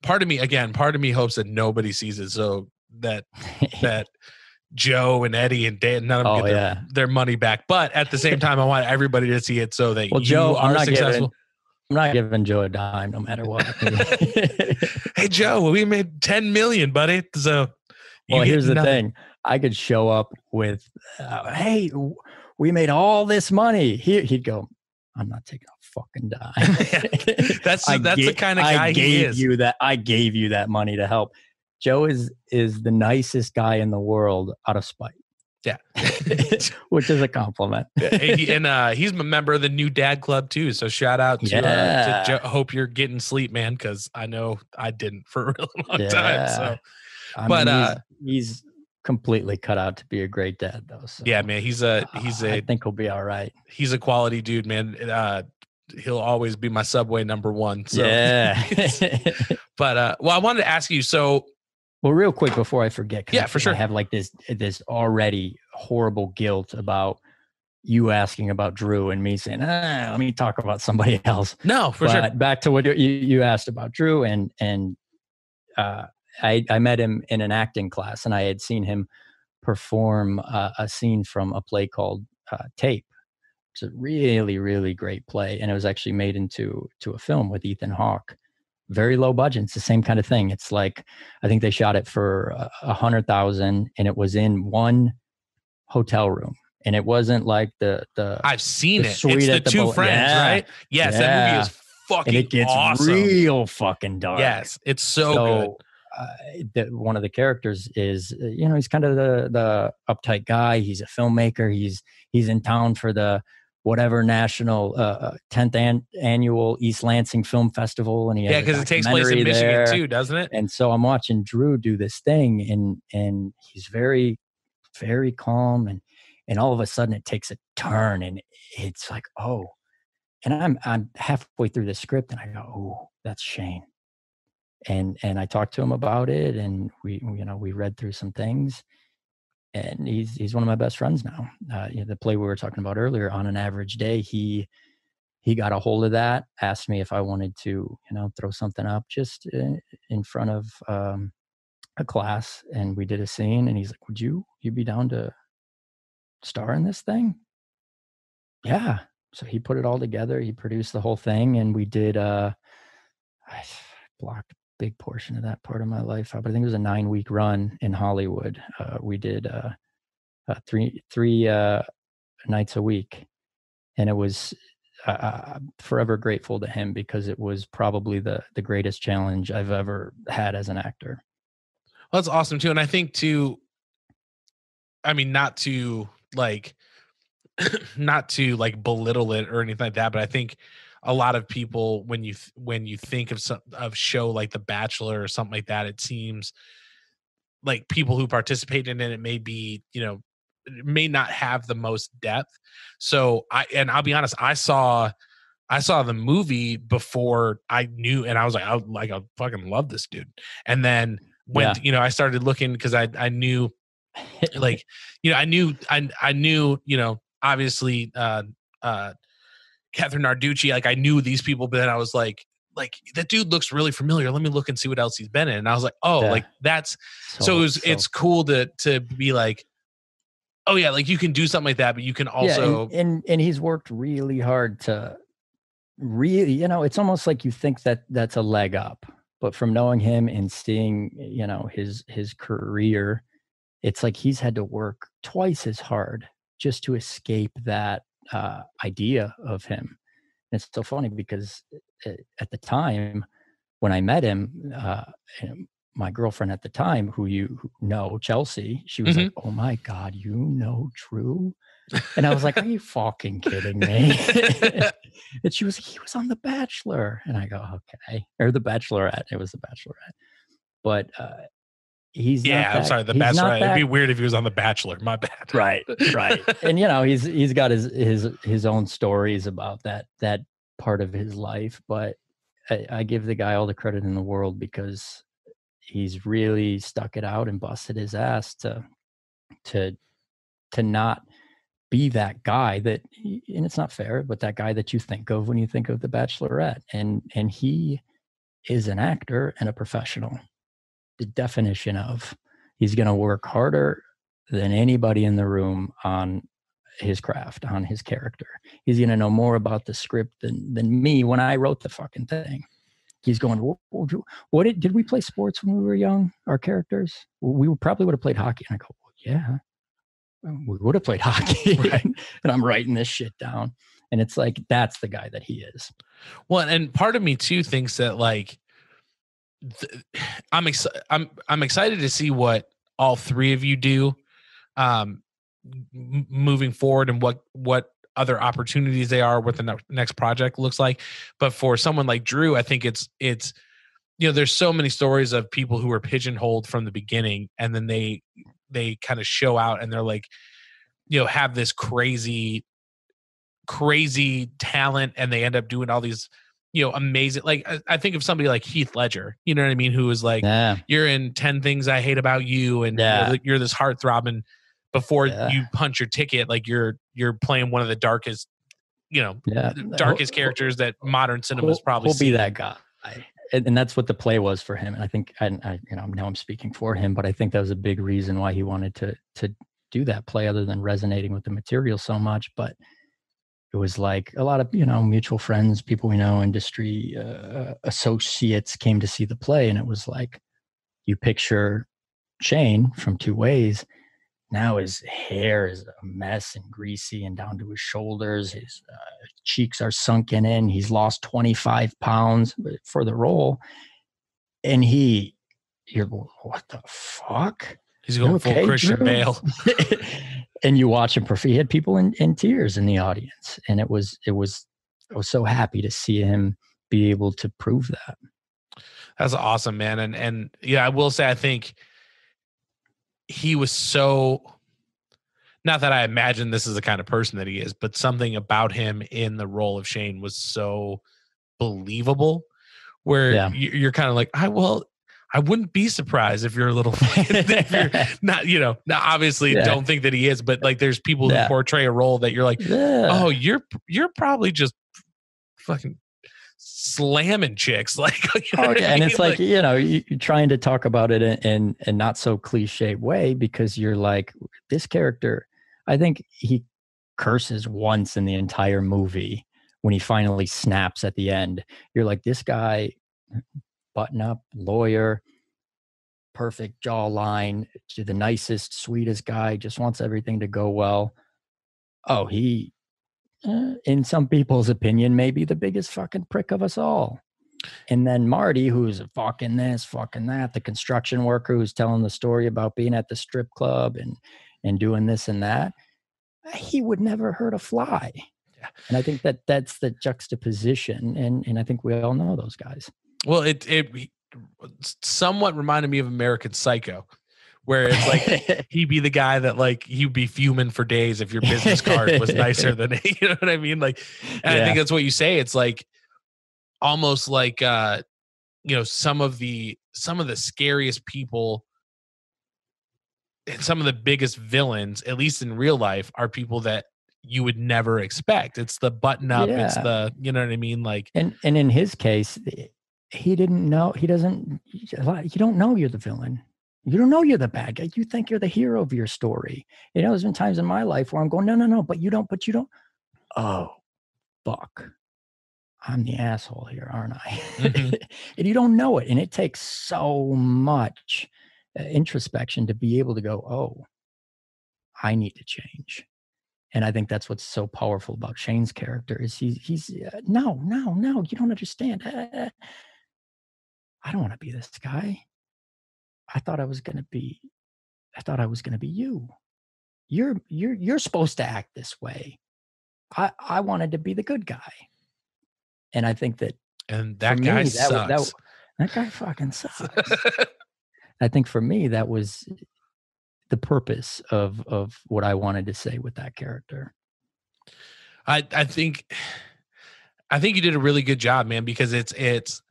part of me, again, part of me hopes that nobody sees it, so that that Joe and Eddie and Dan, none of them oh get their, yeah their money back. But at the same time, I want everybody to see it so that well you joe i'm are not successful. giving i'm not giving joe a dime no matter what hey, Joe, we made ten million, buddy. So well here's the nothing. thing i could show up with uh, hey we made all this money he, he'd go i'm not taking a fucking dime That's I that's the kind of I guy he gave is. you that i gave you that money to help joe is is the nicest guy in the world out of spite Yeah. which is a compliment and, uh, he's a member of the new dad club too. So shout out to, uh, to Joe. Hope you're getting sleep, man, because I know I didn't for a really long Yeah. time. So I But, mean, uh, he's, he's completely cut out to be a great dad though so yeah, man, he's a he's a. I think he'll be all right he's a quality dude, man. Uh, he'll always be my subway number one. So yeah but uh, well, I wanted to ask you. So Well, real quick before I forget, Yeah, I for sure. I have like this this already horrible guilt about you asking about Drew and me saying, ah, let me talk about somebody else. no, for but sure. back to what you you asked about Drew and and uh, I I met him in an acting class and I had seen him perform uh, a scene from a play called uh, Tape. It's a really really great play and it was actually made into to a film with Ethan Hawke. Very low budget. It's the same kind of thing. It's like I think they shot it for a- hundred thousand and it was in one hotel room and it wasn't like the the I've seen the it. It's the the two Bel- friends, Yeah. right? Yes, that movie is fucking and it gets awesome. real fucking dark. Yes, it's so, good. uh, the, one of the characters is uh, you know he's kind of the the uptight guy. He's a filmmaker. He's he's in town for the whatever national uh, 10th an- annual East Lansing Film Festival, and he Yeah, because it takes place in Michigan there. too, doesn't it? And so I'm watching Drew do this thing, and and he's very very calm, and and all of a sudden it takes a turn, and it's like oh, and I'm I'm halfway through the script, and I go oh that's Shane and and I talked to him about it, and we you know we read through some things, and he's he's one of my best friends now. Uh, you know, the play we were talking about earlier, on an average day, he he got a hold of that, asked me if I wanted to you know throw something up just in, in front of um, a class, and we did a scene, and he's like, "Would you you be down to star in this thing?" Yeah. So he put it all together. He produced the whole thing, and we did. uh I blocked big portion of that part of my life but I think it was a nine week run in Hollywood. Uh, we did uh, uh, three three uh, nights a week, and it was forever grateful to him because it was probably the the greatest challenge I've ever had as an actor. Well, that's awesome too. And I think too, I mean, not to like, not to like belittle it or anything like that, but I think a lot of people when you when you think of some of show like The Bachelor or something like that, it seems like people who participate in it may be you know may not have the most depth. So I and I'll be honest, I saw. I saw the movie before I knew, and I was like, I like, I fucking love this dude. And then when Yeah. you know I started looking because I I knew like you know I knew I I knew you know obviously uh uh Kathrine Narducci like I knew these people but then I was like like that dude looks really familiar let me look and see what else he's been in and I was like oh Yeah. like that's so, it was it's cool to to be like oh yeah like you can do something like that but you can also yeah, and, and and he's worked really hard to really you know it's almost like you think that that's a leg up but from knowing him and seeing you know his his career it's like he's had to work twice as hard just to escape that uh, idea of him. And it's so funny because uh, at the time when i met him uh, my girlfriend at the time who you know chelsea she was like oh my god you know drew and I was like, "Are you fucking kidding me?" and she was, "He was on The Bachelor," and I go, "Okay," or The Bachelorette. It was The Bachelorette, but uh, he's not Yeah, I'm sorry. The he's Bachelor. It'd be weird if he was on The Bachelor. My bad. right right and you know he's he's got his his his own stories about that that part of his life but I, I give the guy all the credit in the world because he's really stuck it out and busted his ass to to to not be that guy that and it's not fair but that guy that you think of when you think of the bachelorette and and he is an actor and a professional the definition of he's going to work harder than anybody in the room on his craft, on his character. He's going to know more about the script than than me when I wrote the fucking thing. He's going, what, what, did, did we play sports when we were young? Our characters? We probably would have played hockey. And I go, well, yeah, uh, we would have played hockey. Right. and I'm writing this shit down. And it's like, that's the guy that he is. Well, and part of me too thinks that like th- I'm ex- I'm I'm excited to see what all three of you do um m- moving forward and what what other opportunities they are what the ne- next project looks like. But for someone like Drew I think it's it's you know there's so many stories of people who were pigeonholed from the beginning and then they they kind of show out and they're like you know have this crazy crazy talent and they end up doing all these you know amazing like I, I think of somebody like Heath Ledger you know what I mean who is like Yeah. you're in 10 things I hate about you and Yeah. you're, you're this heartthrob and before Yeah. you punch your ticket like you're you're playing one of the darkest you know darkest characters that modern cinema's He'll- probably be seen. that guy and, and that's what the play was for him and i think and i you know now i'm speaking for him but i think that was a big reason why he wanted to to do that play other than resonating with the material so much but it was like a lot of you know mutual friends people we know industry uh, associates came to see the play and it was like you picture shane from two ways. Now his hair is a mess and greasy and down to his shoulders. His uh, cheeks are sunken in. He's lost 25 pounds for the role. And he you're what the fuck? He's going Okay, full Christian. Bale and you watch him perform. He had people in, in tears in the audience, and it was it was I was so happy to see him be able to prove that. That's awesome, man. And and yeah, I will say I think he was so not that I imagine this is the kind of person that he is, but something about him in the role of Shane was so believable where Yeah. you- you're kind of like, I well, I wouldn't be surprised if you're a little if you're not, you know, now obviously Yeah. don't think that he is, but like there's people who portray a role that you're like, yeah. oh, you're you're probably just fucking slamming chicks. Like, you know Oh, I yeah, and mean? it's like, you know you, you're trying to talk about it in, in a not so cliche way because you're like this character i think he curses once in the entire movie when he finally snaps at the end you're like this guy button up lawyer perfect jawline to the nicest sweetest guy just wants everything to go well oh he uh, in some people's opinion may be the biggest fucking prick of us all and then Marty, who's fucking this, fucking that, the construction worker who's telling the story about being at the strip club and and doing this and that, he would never hurt a fly. Yeah. And I think that that's the juxtaposition, and and I think we all know those guys. Well, it it somewhat reminded me of American Psycho, where it's like he'd be the guy that like he'd be fuming for days if your business card was nicer than it. you know what I mean. Like, and I think that's what you say. It's like almost like uh, you know some of the some of the scariest people and some of the biggest villains, at least in real life, are people that you would never expect. It's the button up. It's the you know what I mean. Like and and in his case, eh, he didn't know. He doesn't. You don't know you're the villain. You don't know you're the bad guy. You think you're the hero of your story. You know, there's been times in my life where I'm going, no, no, no, but you don't. But you don't. Oh, fuck. I'm the asshole here, aren't I? Mhm. and you don't know it. And it takes so much uh, introspection to be able to go, oh, I need to change. And I think that's what's so powerful about Shane's character is he's he's uh, no, no, no, you don't understand. Uh, I don't want to be this guy. I thought I was going to be I thought I was going to be you. You're you're you're supposed to act this way. I I wanted to be the good guy. And I think that and that guy me, that, sucks. that, that guy fucking sucks. I think for me that was the purpose of of what I wanted to say with that character. I I think I think you did a really good job, man, because it's it's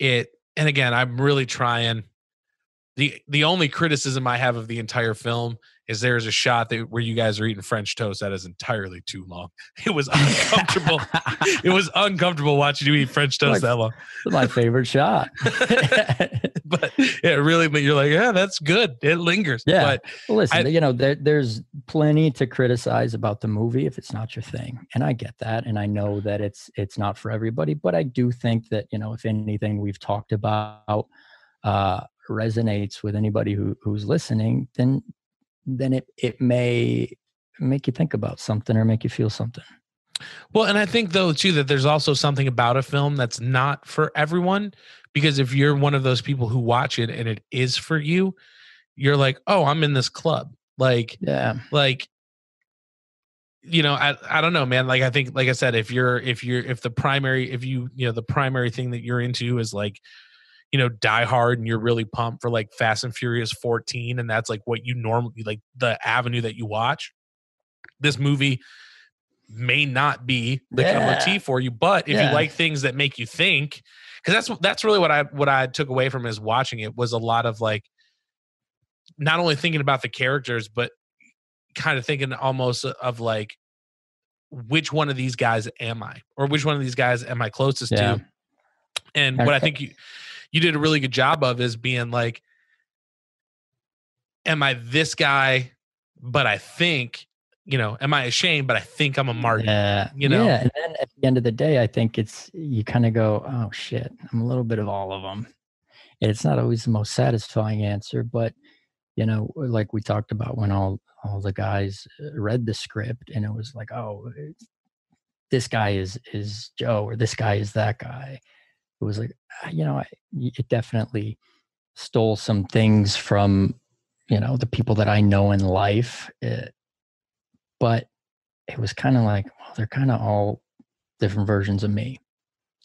it and again, I'm really trying the the only criticism I have of the entire film is there's a shot that where you guys are eating French toast that is entirely too long. It was uncomfortable. it was uncomfortable watching you eat French toast My- that long. my favorite shot. but yeah, really, but you're like, yeah, that's good. It lingers. Yeah. But Well, listen, I- you know, there, there's plenty to criticize about the movie if it's not your thing, and I get that, and I know that it's it's not for everybody. But I do think that you know, if anything we've talked about uh, resonates with anybody who who's listening, then then it it may make you think about something or make you feel something. Well, and I think though too that there's also something about a film that's not for everyone because if you're one of those people who watch it and it is for you, you're like, "Oh, I'm in this club." Like Yeah, like you know, I I don't know, man. Like I think like I said if you're if you're if the primary if you, you know, the primary thing that you're into is like you know, Die Hard and you're really pumped for like Fast and Furious 14 and that's like what you normally like the avenue that you watch. This movie may not be the cup of tea for you, but if Yeah. you like things that make you think, because that's that's really what I what I took away from is watching it was a lot of like not only thinking about the characters, but kind of thinking almost of like which one of these guys am I, or which one of these guys am I closest Yeah. to? And what I think you you did a really good job of is being like, am I this guy? But I think, you know, am I ashamed? But I think I'm a Marty. Yeah, you know? Yeah, and then at the end of the day, I think it's you kind of go, "Oh shit, I'm a little bit of all of them." It's not always the most satisfying answer, but you know, like we talked about when all all the guys uh, read the script, and it was like, "Oh, this guy is is Joe, or this guy is that guy." It was like, ah, you know, it definitely stole some things from you know the people that I know in life, uh, but it was kind of like, well, they're kind of all different versions of me,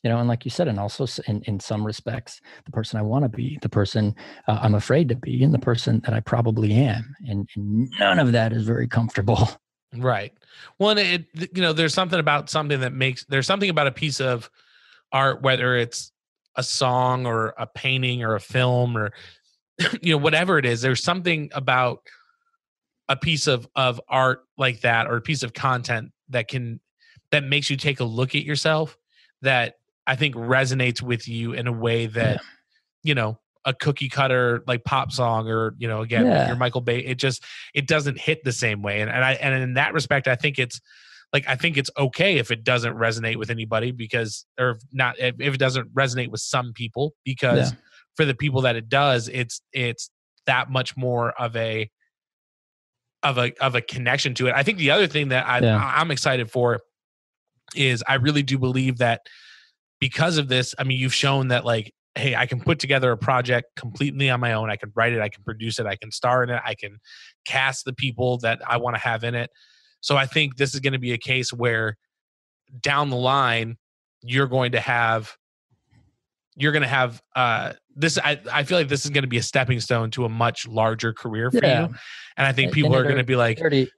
you know. And like you said, and also in in some respects, the person I want to be, the person uh, I'm afraid to be, and the person that I probably am, and, and none of that is very comfortable. Right. Well, it, you know, there's something about something that makes, there's something about a piece of art, whether it's a song or a painting or a film or, you know, whatever it is, there's something about a piece of, of art like that or a piece of content that can, that makes you take a look at yourself that I think resonates with you in a way that, you know, a cookie cutter like pop song or you know again Yeah. your Michael Bay it just it doesn't hit the same way and, and I and in that respect I think it's like I think it's okay if it doesn't resonate with anybody because or not if, it doesn't resonate with some people because for the people that it does it's it's that much more of a of a of a connection to it. I think the other thing that I Yeah. I- I'm excited for is I really do believe that because of this, I mean you've shown that like hey, I can put together a project completely on my own. I can write it, I can produce it, I can star in it, I can cast the people that I want to have in it. So I think this is going to be a case where down the line you're going to have you're going to have uh this I, I feel like this is going to be a stepping stone to a much larger career for Yeah. you and i think people and are going to be like Already,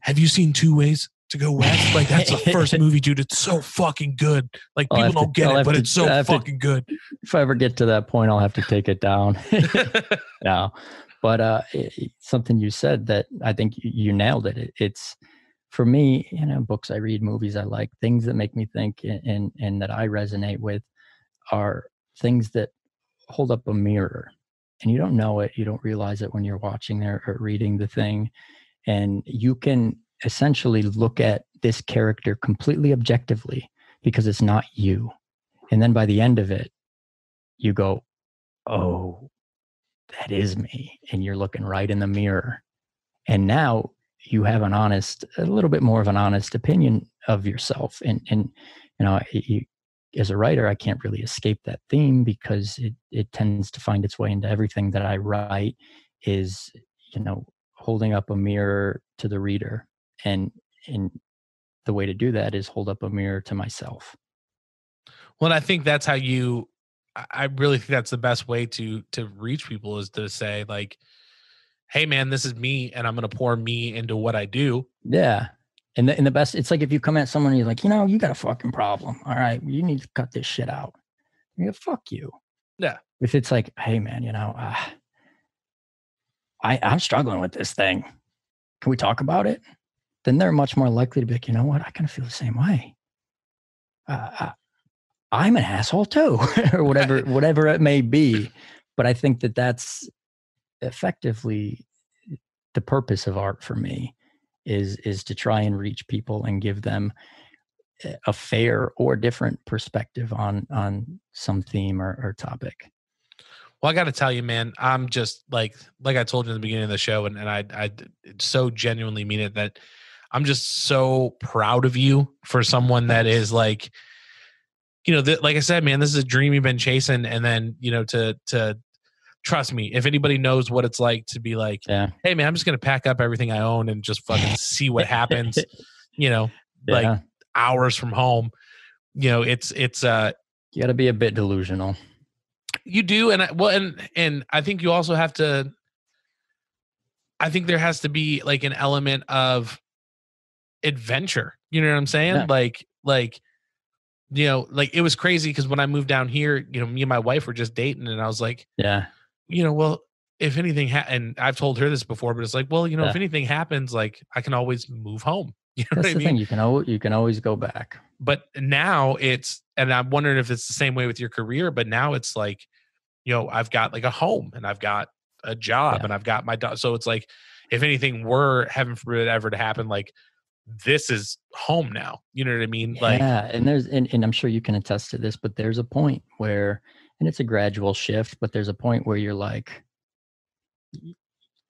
have you seen two ways to go west? Like that's the first movie dude. It's so fucking good. Like I'll people don't get I'll it but to- it's so have to- fucking good. If I ever get to that point, I'll have to take it down. no, but uh, i- i- something you said that I think you, nailed it. it. It's for me, you know, books I read, movies I like, things that make me think and, and and that I resonate with are things that hold up a mirror, and you don't know it, you don't realize it when you're watching there or reading the thing, and you can essentially look at this character completely objectively because it's not you, and then by the end of it, you go, oh, that is me. And you're looking right in the mirror. And now you have an honest, a little bit more of an honest opinion of yourself. And, and you know, you, as a writer, I can't really escape that theme because it, it tends to find its way into everything that I write is, you know, holding up a mirror to the reader. And, and the way to do that is hold up a mirror to myself. well i think that's how you I really think that's the best way to to reach people is to say like, "Hey, man, this is me, and I'm going to pour me into what I do." Yeah. And the, and the best, it's like if you come at someone and you're like, you know, you got a fucking problem. All right. You need to cut this shit out. Yeah, fuck you. Yeah. If it's like, hey, man, you know, uh, I, I'm struggling with this thing. Can we talk about it? Then they're much more likely to be like, you know what? I kind of feel the same way. Uh, I, I'm an asshole too, or whatever, whatever it may be. But I think that that's effectively the purpose of art for me is is to try and reach people and give them a- fair or different perspective on on some theme or, or topic. Well, I got to tell you, man, I'm just like like I told you in the beginning of the show, and, and I I so genuinely mean it that I'm just so proud of you for someone that is like, you know, th- like I said, man, this is a dream you've been chasing, and then you know to to trust me, if anybody knows what it's like to be like, Yeah. hey, man, I'm just gonna pack up everything I own and just fucking see what happens, you know, like hours from home. You know, it's it's uh you got to be a bit delusional. you do and I, well and and i think you also have to i think there has to be like an element of adventure you know what i'm saying Yeah. like like you know like it was crazy because when i moved down here you know me and my wife were just dating and i was like Yeah. you know well if anything ha- and i've told her this before but it's like well you know if anything happens like i can always move home you know That's what i the mean thing. You can always you can always go back. but now it's and i'm wondering if it's the same way with your career but now it's like you know i've got like a home and i've got a job Yeah. and i've got my dog so it's like if anything were heaven forbid ever to happen like this is home now you know what i mean like yeah, and there's and, and I'm sure you can attest to this, but there's a point where and it's a gradual shift, but there's a point where you're like,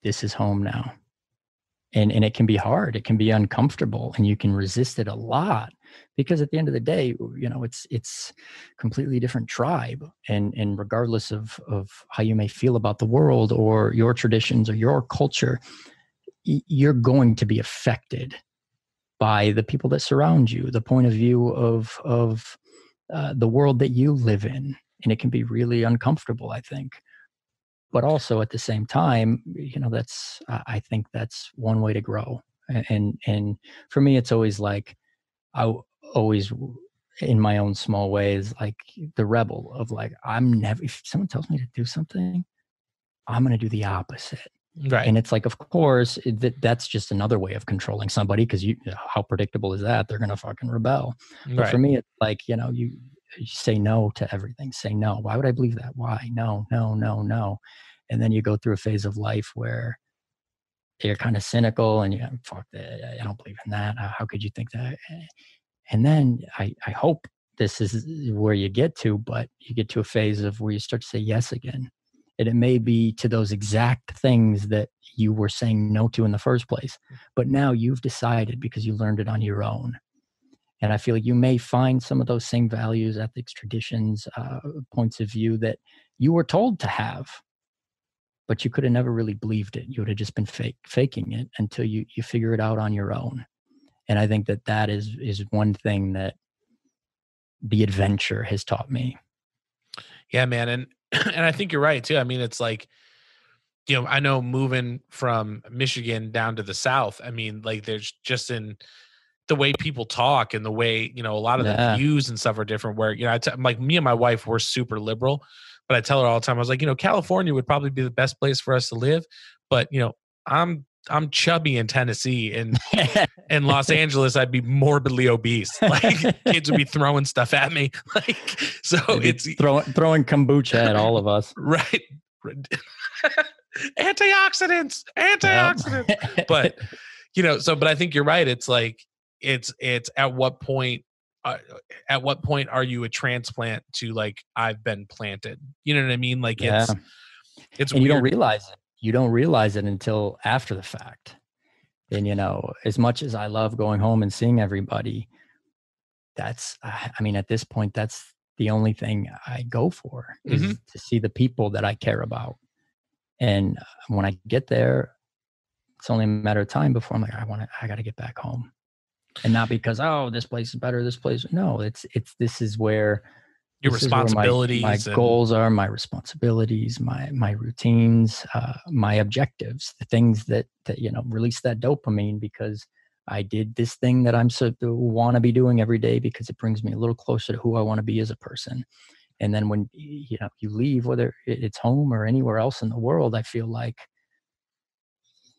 this is home now. And and it can be hard, it can be uncomfortable, and you can resist it a lot because at the end of the day, you know, it's it's completely different tribe. And and regardless of of how you may feel about the world or your traditions or your culture, you're going to be affected by the people that surround you, the point of view of of uh, the world that you live in, and it can be really uncomfortable. I think, but also at the same time, you know, that's I think that's one way to grow. And and for me, it's always like I always in my own small ways like the rebel of like i'm never if someone tells me to do something i'm going to do the opposite right. And it's like of course it, that, that's just another way of controlling somebody because you uh, how predictable is that? They're gonna fucking rebel. But right. for me it's like you know you, you say no to everything. Say no. Why would i believe that? Why? No no no no. And then you go through a phase of life where you're kind of cynical and you fuck that. I don't believe in that. How, how could you think that? And then i i hope this is where you get to but you get to a phase of where you start to say yes again and it may be to those exact things that you were saying no to in the first place but now you've decided because you learned it on your own. And i feel like you may find some of those same values ethics traditions uh, points of view that you were told to have but you could have never really believed it. You would have just been fake faking it until you you figure it out on your own. And i think that that is is one thing that the adventure has taught me Yeah, man, and and I think you're right too. I mean, it's like, you know, I know moving from Michigan down to the South. I mean, like, there's just in the way people talk and the way you know a lot of Yeah. the views and stuff are different. Where you know, I t- like me and my wife were super liberal, but I tell her all the time, I was like, you know, California would probably be the best place for us to live, but you know, I'm I'm chubby in Tennessee and in Los Angeles, I'd be morbidly obese. Like kids would be throwing stuff at me. Like so, it's throwing throwing kombucha at all of us. Right. Antioxidants! Antioxidants! But you know so but i think you're right. It's like it's it's at what point uh, at what point are you a transplant to like i've been planted? You know what i mean? Like yeah. it's it's and you don't realize it you don't realize it until after the fact. And you know as much as i love going home and seeing everybody that's i mean at this point that's the only thing i go for is Mhm. to see the people that i care about. And uh, when i get there it's only a matter of time before i'm like i want to i got to get back home. And not because oh this place is better this place no it's it's this is where your this is where my- responsibilities my, and- goals are my responsibilities my my routines uh, my objectives the things that that you know release that dopamine because i did this thing that i'm so want to be doing every day because it brings me a little closer to who i want to be as a person. And then when you know you leave whether it's home or anywhere else in the world i feel like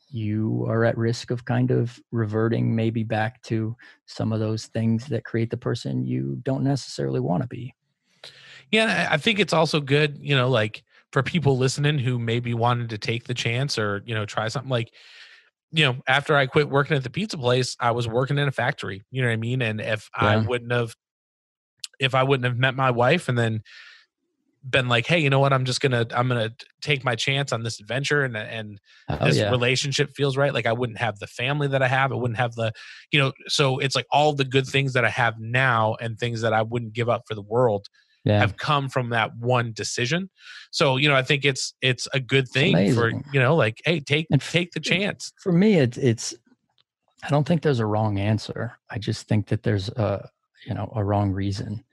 you are at risk of kind of reverting maybe back to some of those things that create the person you don't necessarily want to be Yeah, I think it's also good, you know, like for people listening who maybe wanted to take the chance or, you know, try something like, you know, after I quit working at the pizza place, I was working in a factory. You know what I mean? And if I wouldn't have, if I wouldn't have met my wife and then been like, hey, you know what? I'm just gonna, I'm gonna take my chance on this adventure and and oh this yeah relationship feels right. Like I wouldn't have the family that I have. I wouldn't have the, you know, so it's like all the good things that I have now and things that I wouldn't give up for the world yeah. have come from that one decision. So, you know, I think it's it's a good thing for, you know, like, hey, take And f- take the chance. for me it's it's i don't think there's a wrong answer. I just think that there's a you know a wrong reason.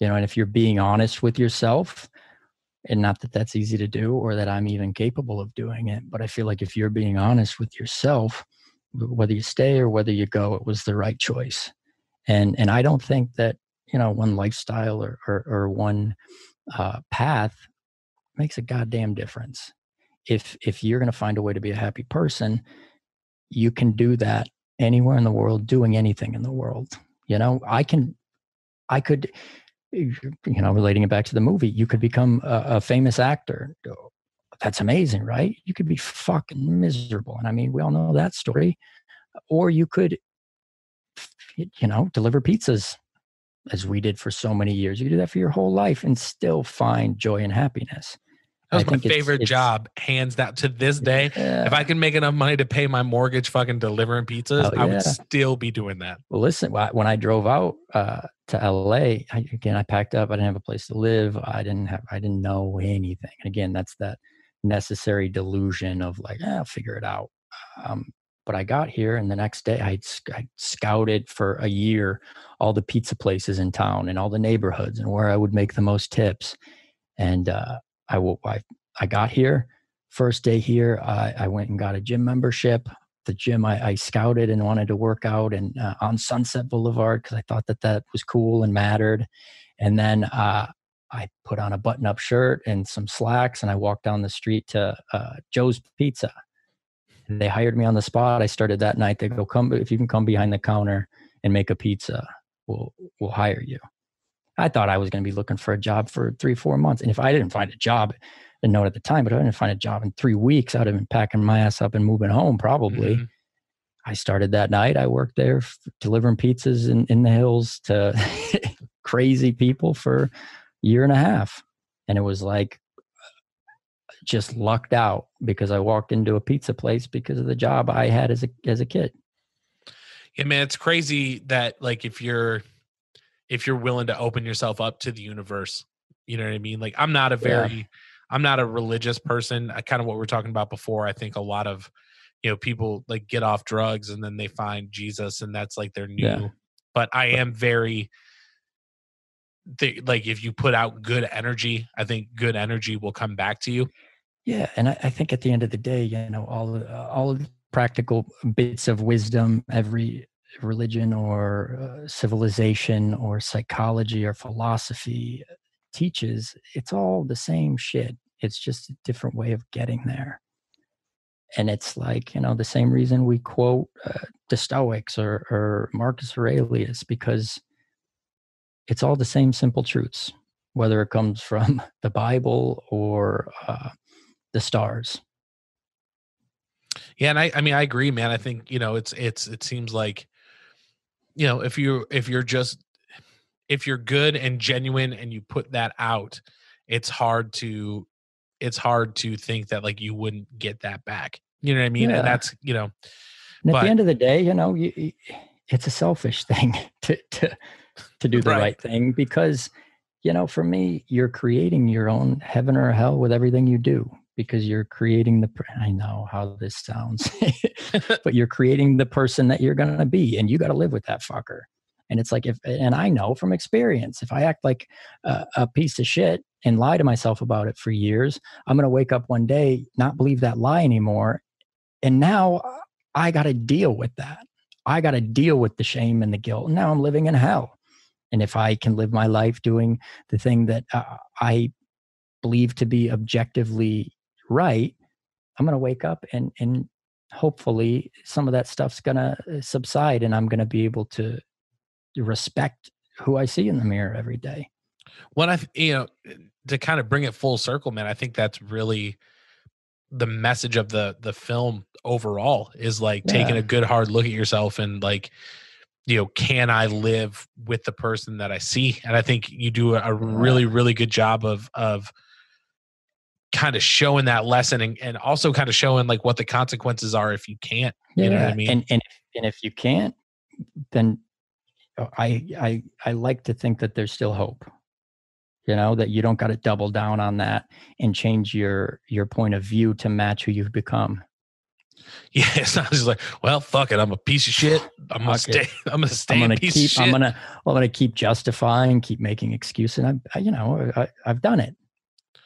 You know and if you're being honest with yourself and not that that's easy to do or that i'm even capable of doing it but i feel like if you're being honest with yourself whether you stay or whether you go it was the right choice. And and i don't think that you know one lifestyle or or, or one uh, path makes a goddamn difference. If if you're going to find a way to be a happy person you can do that anywhere in the world doing anything in the world you know? I can i could you know relating it back to the movie you could become a, a famous actor. That's amazing right? You could be fucking miserable and i mean we all know that story. Or you could you know deliver pizzas as we did for so many years you do that for your whole life and still find joy and happiness That was my it's- favorite it's- job, hands down to this day. Yeah. If I can make enough money to pay my mortgage fucking delivering pizzas, Oh, I would still be doing that. Well, listen, when I drove out uh, to LA, I, again, I packed up. I didn't have a place to live. I didn't have, I didn't know anything. And again, that's that necessary delusion of like, eh, I'll figure it out. Um, but I got here, and the next day, I'd scouted for a year all the pizza places in town and all the neighborhoods and where I would make the most tips. And uh, I, I, I got here. First day here, I, I went and got a gym membership the gym I, I scouted and wanted to work out and uh, on Sunset Boulevard because I thought that that was cool and mattered. And then uh, I put on a button-up shirt and some slacks, and I walked down the street to uh, Joe's Pizza. And they hired me on the spot. I started that night. They go, "Come if you can come behind the counter and make a pizza, we'll we'll hire you." I thought I was going to be looking for a job for three, four months, and if I didn't find a job, I didn't know it at the time, but if I didn't find a job in three weeks, I'd have been packing my ass up and moving home probably. Mhm. I started that night. I worked there f- delivering pizzas in, in the hills to crazy people for a year and a half. And it was like just lucked out because I walked into a pizza place because of the job I had as a as a kid. Yeah, man, it's crazy that like if you're if you're willing to open yourself up to the universe, you know what I mean? Like I'm not a Yeah. very I'm not a religious person. I kind of what we are talking about before. I think a lot of you know people like get off drugs and then they find Jesus and that's like their new. Yeah. But I am very like if you put out good energy, I think good energy will come back to you. Yeah, and I, I think at the end of the day, you know, all uh, all of the practical bits of wisdom, every religion or uh, civilization or psychology or philosophy teaches, it's all the same shit. It's just a different way of getting there. And it's like, you know, the same reason we quote uh, the Stoics or, or Marcus Aurelius, because it's all the same simple truths, whether it comes from the Bible or uh, the stars. Yeah, and I I mean I agree, man. I think, you know, it's it's it seems like you know, if you if you're just if you're good and genuine and you put that out, it's hard to it's hard to think that like you wouldn't get that back. You know what I mean? Yeah. And that's, you know, And at the end of the day, you know, you, you- it's a selfish thing to to to do the Right. right. thing because, you know, for me, you're creating your own heaven or hell with everything you do because you're creating the. I know how this sounds, but you're creating the person that you're going to be, and you got to live with that fucker. And it's like if and I know from experience, if I act like a, a piece of shit and lie to myself about it for years, I'm gonna wake up one day not believe that lie anymore, and now I got to deal with that. I got to deal with the shame and the guilt. Now I'm living in hell. And if I can live my life doing the thing that uh, I believe to be objectively right, I'm going to wake up and and hopefully some of that stuff's going to uh, subside and I'm going to be able to respect who I see in the mirror every day. When I, you know, to kind of bring it full circle, man, I think that's really the message of the the film overall is like taking a good hard look at yourself and like you know can i live with the person that i see? And i think you do a really really good job of of kind of showing that lesson and, and also kind of showing like what the consequences are if you can't you know what i mean And and and if you can't, then I I I like to think that there's still hope. You know that you don't got to double down on that and change your your point of view to match who you've become. yeah it's not just like well fuck it i'm a piece of shit i'm gonna Fuck it. stay i'm gonna stay I'm gonna piece keep. of shit I'm gonna. I'm gonna keep justifying, keep making excuses. And I, I you know, I, I've done it.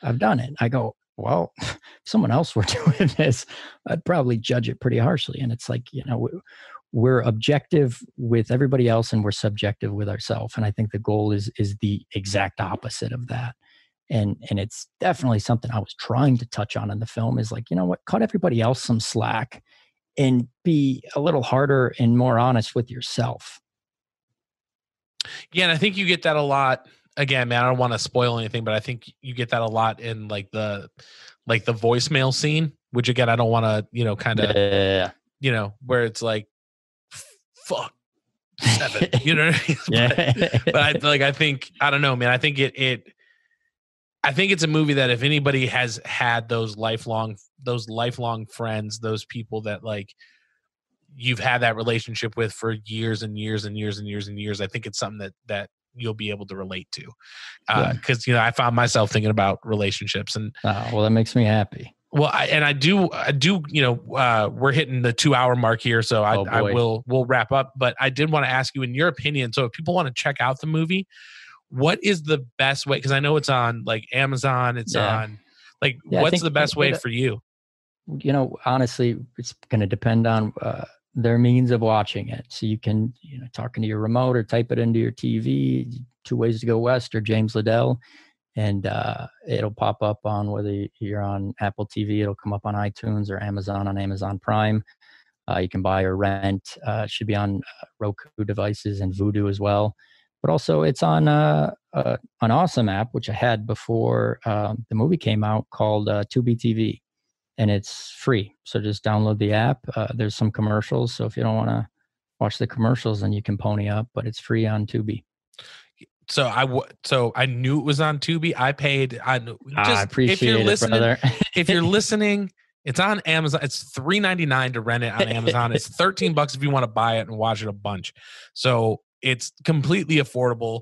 I've done it. I go. Well, if someone else were doing this, I'd probably judge it pretty harshly. And it's like you know, we- we're objective with everybody else, and we're subjective with ourselves. And I think the goal is is the exact opposite of that. And and it's definitely something I was trying to touch on in the film. Is like you know what, cut everybody else some slack, and be a little harder and more honest with yourself. Yeah, and I think you get that a lot. Again, man, I don't want to spoil anything, but I think you get that a lot in like the like the voicemail scene, which again, I don't want to, you know, kind of, Yeah. you know, where it's like fuck seven, you know what I mean? But- but I like I think I don't know, man. I think it it I think it's a movie that if anybody has had those lifelong those lifelong friends, those people that like you've had that relationship with for years and years and years and years and years, I think it's something that that you'll be able to relate to. Yeah. Because you know, I found myself thinking about relationships and oh, well, that makes me happy. well, I, and I do, I do, you know, uh, we're hitting the two hour mark here, so I, Oh, I will, we'll wrap up. But I did want to ask you, in your opinion, so if people want to check out the movie, what is the best way? Because I know it's on like Amazon, it's Yeah. on, like, Yeah, what's the best it- way it- for you? You know, honestly, it's going to depend on uh, their means of watching it. So you can, you know, talking to your remote or type it into your TV. Two ways to go west or James Liddell, and uh, it'll pop up on whether you're on Apple TV. It'll come up on iTunes or Amazon on Amazon Prime. Uh, you can buy or rent. Uh, should be on uh, Roku devices and Vudu as well. But also, it's on uh, uh, an awesome app which I had before um, the movie came out called uh, Tubi TV, and it's free. So just download the app. Uh, there's some commercials, so if you don't want to watch the commercials, then you can pony up. But it's free on Tubi. So I, w- so I knew it was on Tubi. I paid. I just I appreciate if you're it, listening, brother. if you're listening, it's on Amazon. It's three ninety nine to rent it on Amazon. It's thirteen bucks if you want to buy it and watch it a bunch. So it's completely affordable.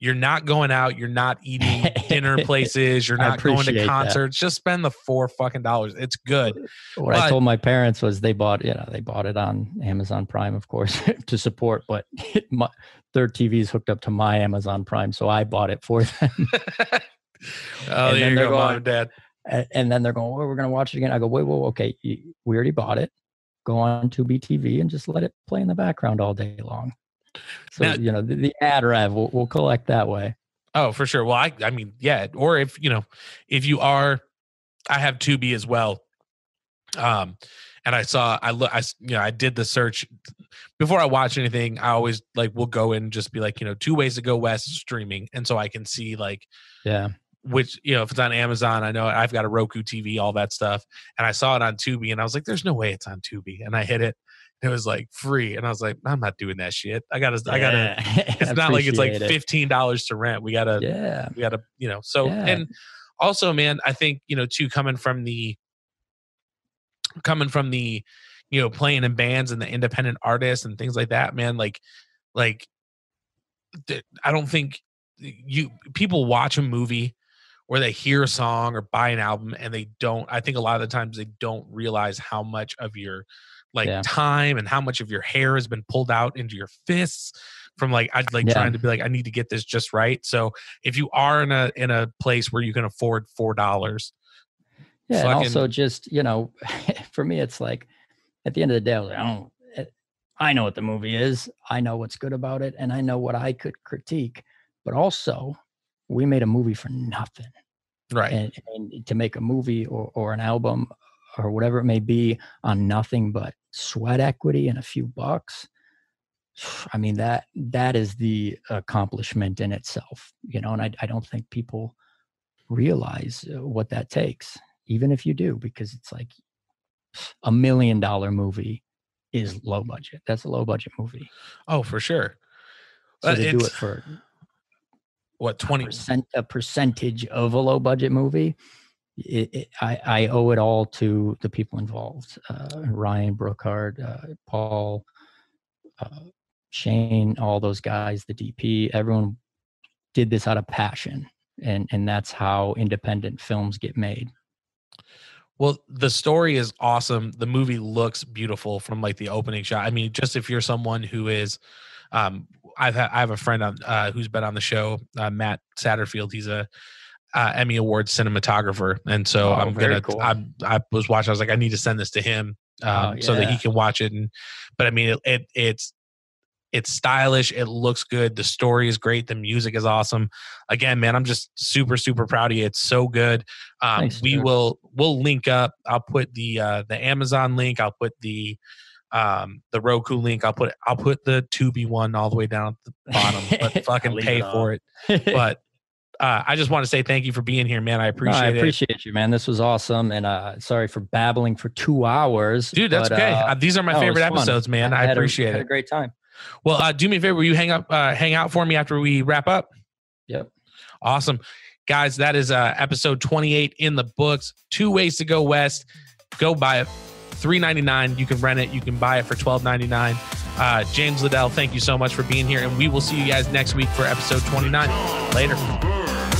You're not going out. You're not eating dinner places. You're not going to appreciate that. concerts. Just spend the four fucking dollars. It's good. what But- I told my parents was they bought, you know, they bought it on Amazon Prime, of course, to support, but my, their is hooked up to my Amazon Prime, so I bought it for them. oh, And there then you they're mom going- and dad. And then they're going, "Well, we're going to watch it again." I go, "Wait, whoa, okay, we already bought it. Go on Tubi TV and just let it play in the background all day long." So Now- you know, the, the ad rev we'll, we'll collect that way. Oh, for sure. Well, I, I mean, yeah. Or if you know, if you are, I have Tubi as well. Um, and I saw, I look, I you know, I did the search before I watch anything. I always like will go in and just be like, you know, two ways to go west streaming, and so I can see like Yeah, which you know if it's on Amazon, I know I've got a Roku TV, all that stuff, and I saw it on Tubi, and I was like, "There's no way it's on Tubi," and I hit it. It was like free, and I was like, "I'm not doing that shit. I gotta, I gotta." It's not like it's like fifteen dollars to rent. We gotta, Yeah, we gotta, you know. So Yeah. and also, man, I think you know too coming from the coming from the you know playing in bands and the independent artists and things like that, man. Like, like I don't think you people watch a movie or they hear a song or buy an album and they don't i think a lot of the times they don't realize how much of your like Yeah. time and how much of your hair has been pulled out into your fists from like I'd like Yeah. trying to be like I need to get this just right. So if you are in a in a place where you can afford four dollars, Yeah, and also just you know, for me, it's like at the end of the day, I, like, I don't. eh, I know what the movie is. I know what's good about it, and I know what I could critique. But also, we made a movie for nothing, right? and, and to make a movie or or an album or whatever it may be on nothing but sweat equity and a few bucks. I mean that that is the accomplishment in itself, you know. And I I don't think people realize uh, what that takes, even if you do, because it's like a million dollar movie is low budget. That's a low budget movie. Oh, for sure. So Uh, to do it for What twenty? percent a percentage of a low budget movie, it, it, I I owe it all to the people involved: uh, Ryan Brookhart, uh, Paul, uh, Shane, all those guys, the DP. Everyone did this out of passion, and and that's how independent films get made. Well, the story is awesome. The movie looks beautiful from like the opening shot. I mean, just if you're someone who is, um, I've ha- I have a friend on uh, who's been on the show, uh, Matt Satterfield. He's a uh, Emmy Award cinematographer, and so Oh, I'm gonna. cool. I I was watching. I was like, I need to send this to him um, Oh, so that he can watch it. And but I mean, it, it it's it's stylish. It looks good. The story is great. The music is awesome. Again, man, I'm just super super proud of you. It's so good. Um, Thanks, we will we'll link up. I'll put the uh, the Amazon link. I'll put the um the Roku link. I'll put I'll put the Tubi one all the way down at the bottom. But fucking pay it for it. But uh, I just want to say thank you for being here, man. I No, appreciate, I it. appreciate you, man. This was awesome, and uh, sorry for babbling for two hours, Dude, that's but, okay. uh, Uh, these are my no, favorite was fun. episodes, man. I, had a- appreciate had it. A great time. Well, uh, do me a favor. Will you hang up, uh, hang out for me after we wrap up? Yep. Awesome. Guys, that is uh, episode 28 in the books. Two ways to go west. Go buy it. Three ninety nine. You can rent it. You can buy it for twelve ninety nine. Uh, James Liddell, thank you so much for being here, and we will see you guys next week for episode twenty nine. Later. Bird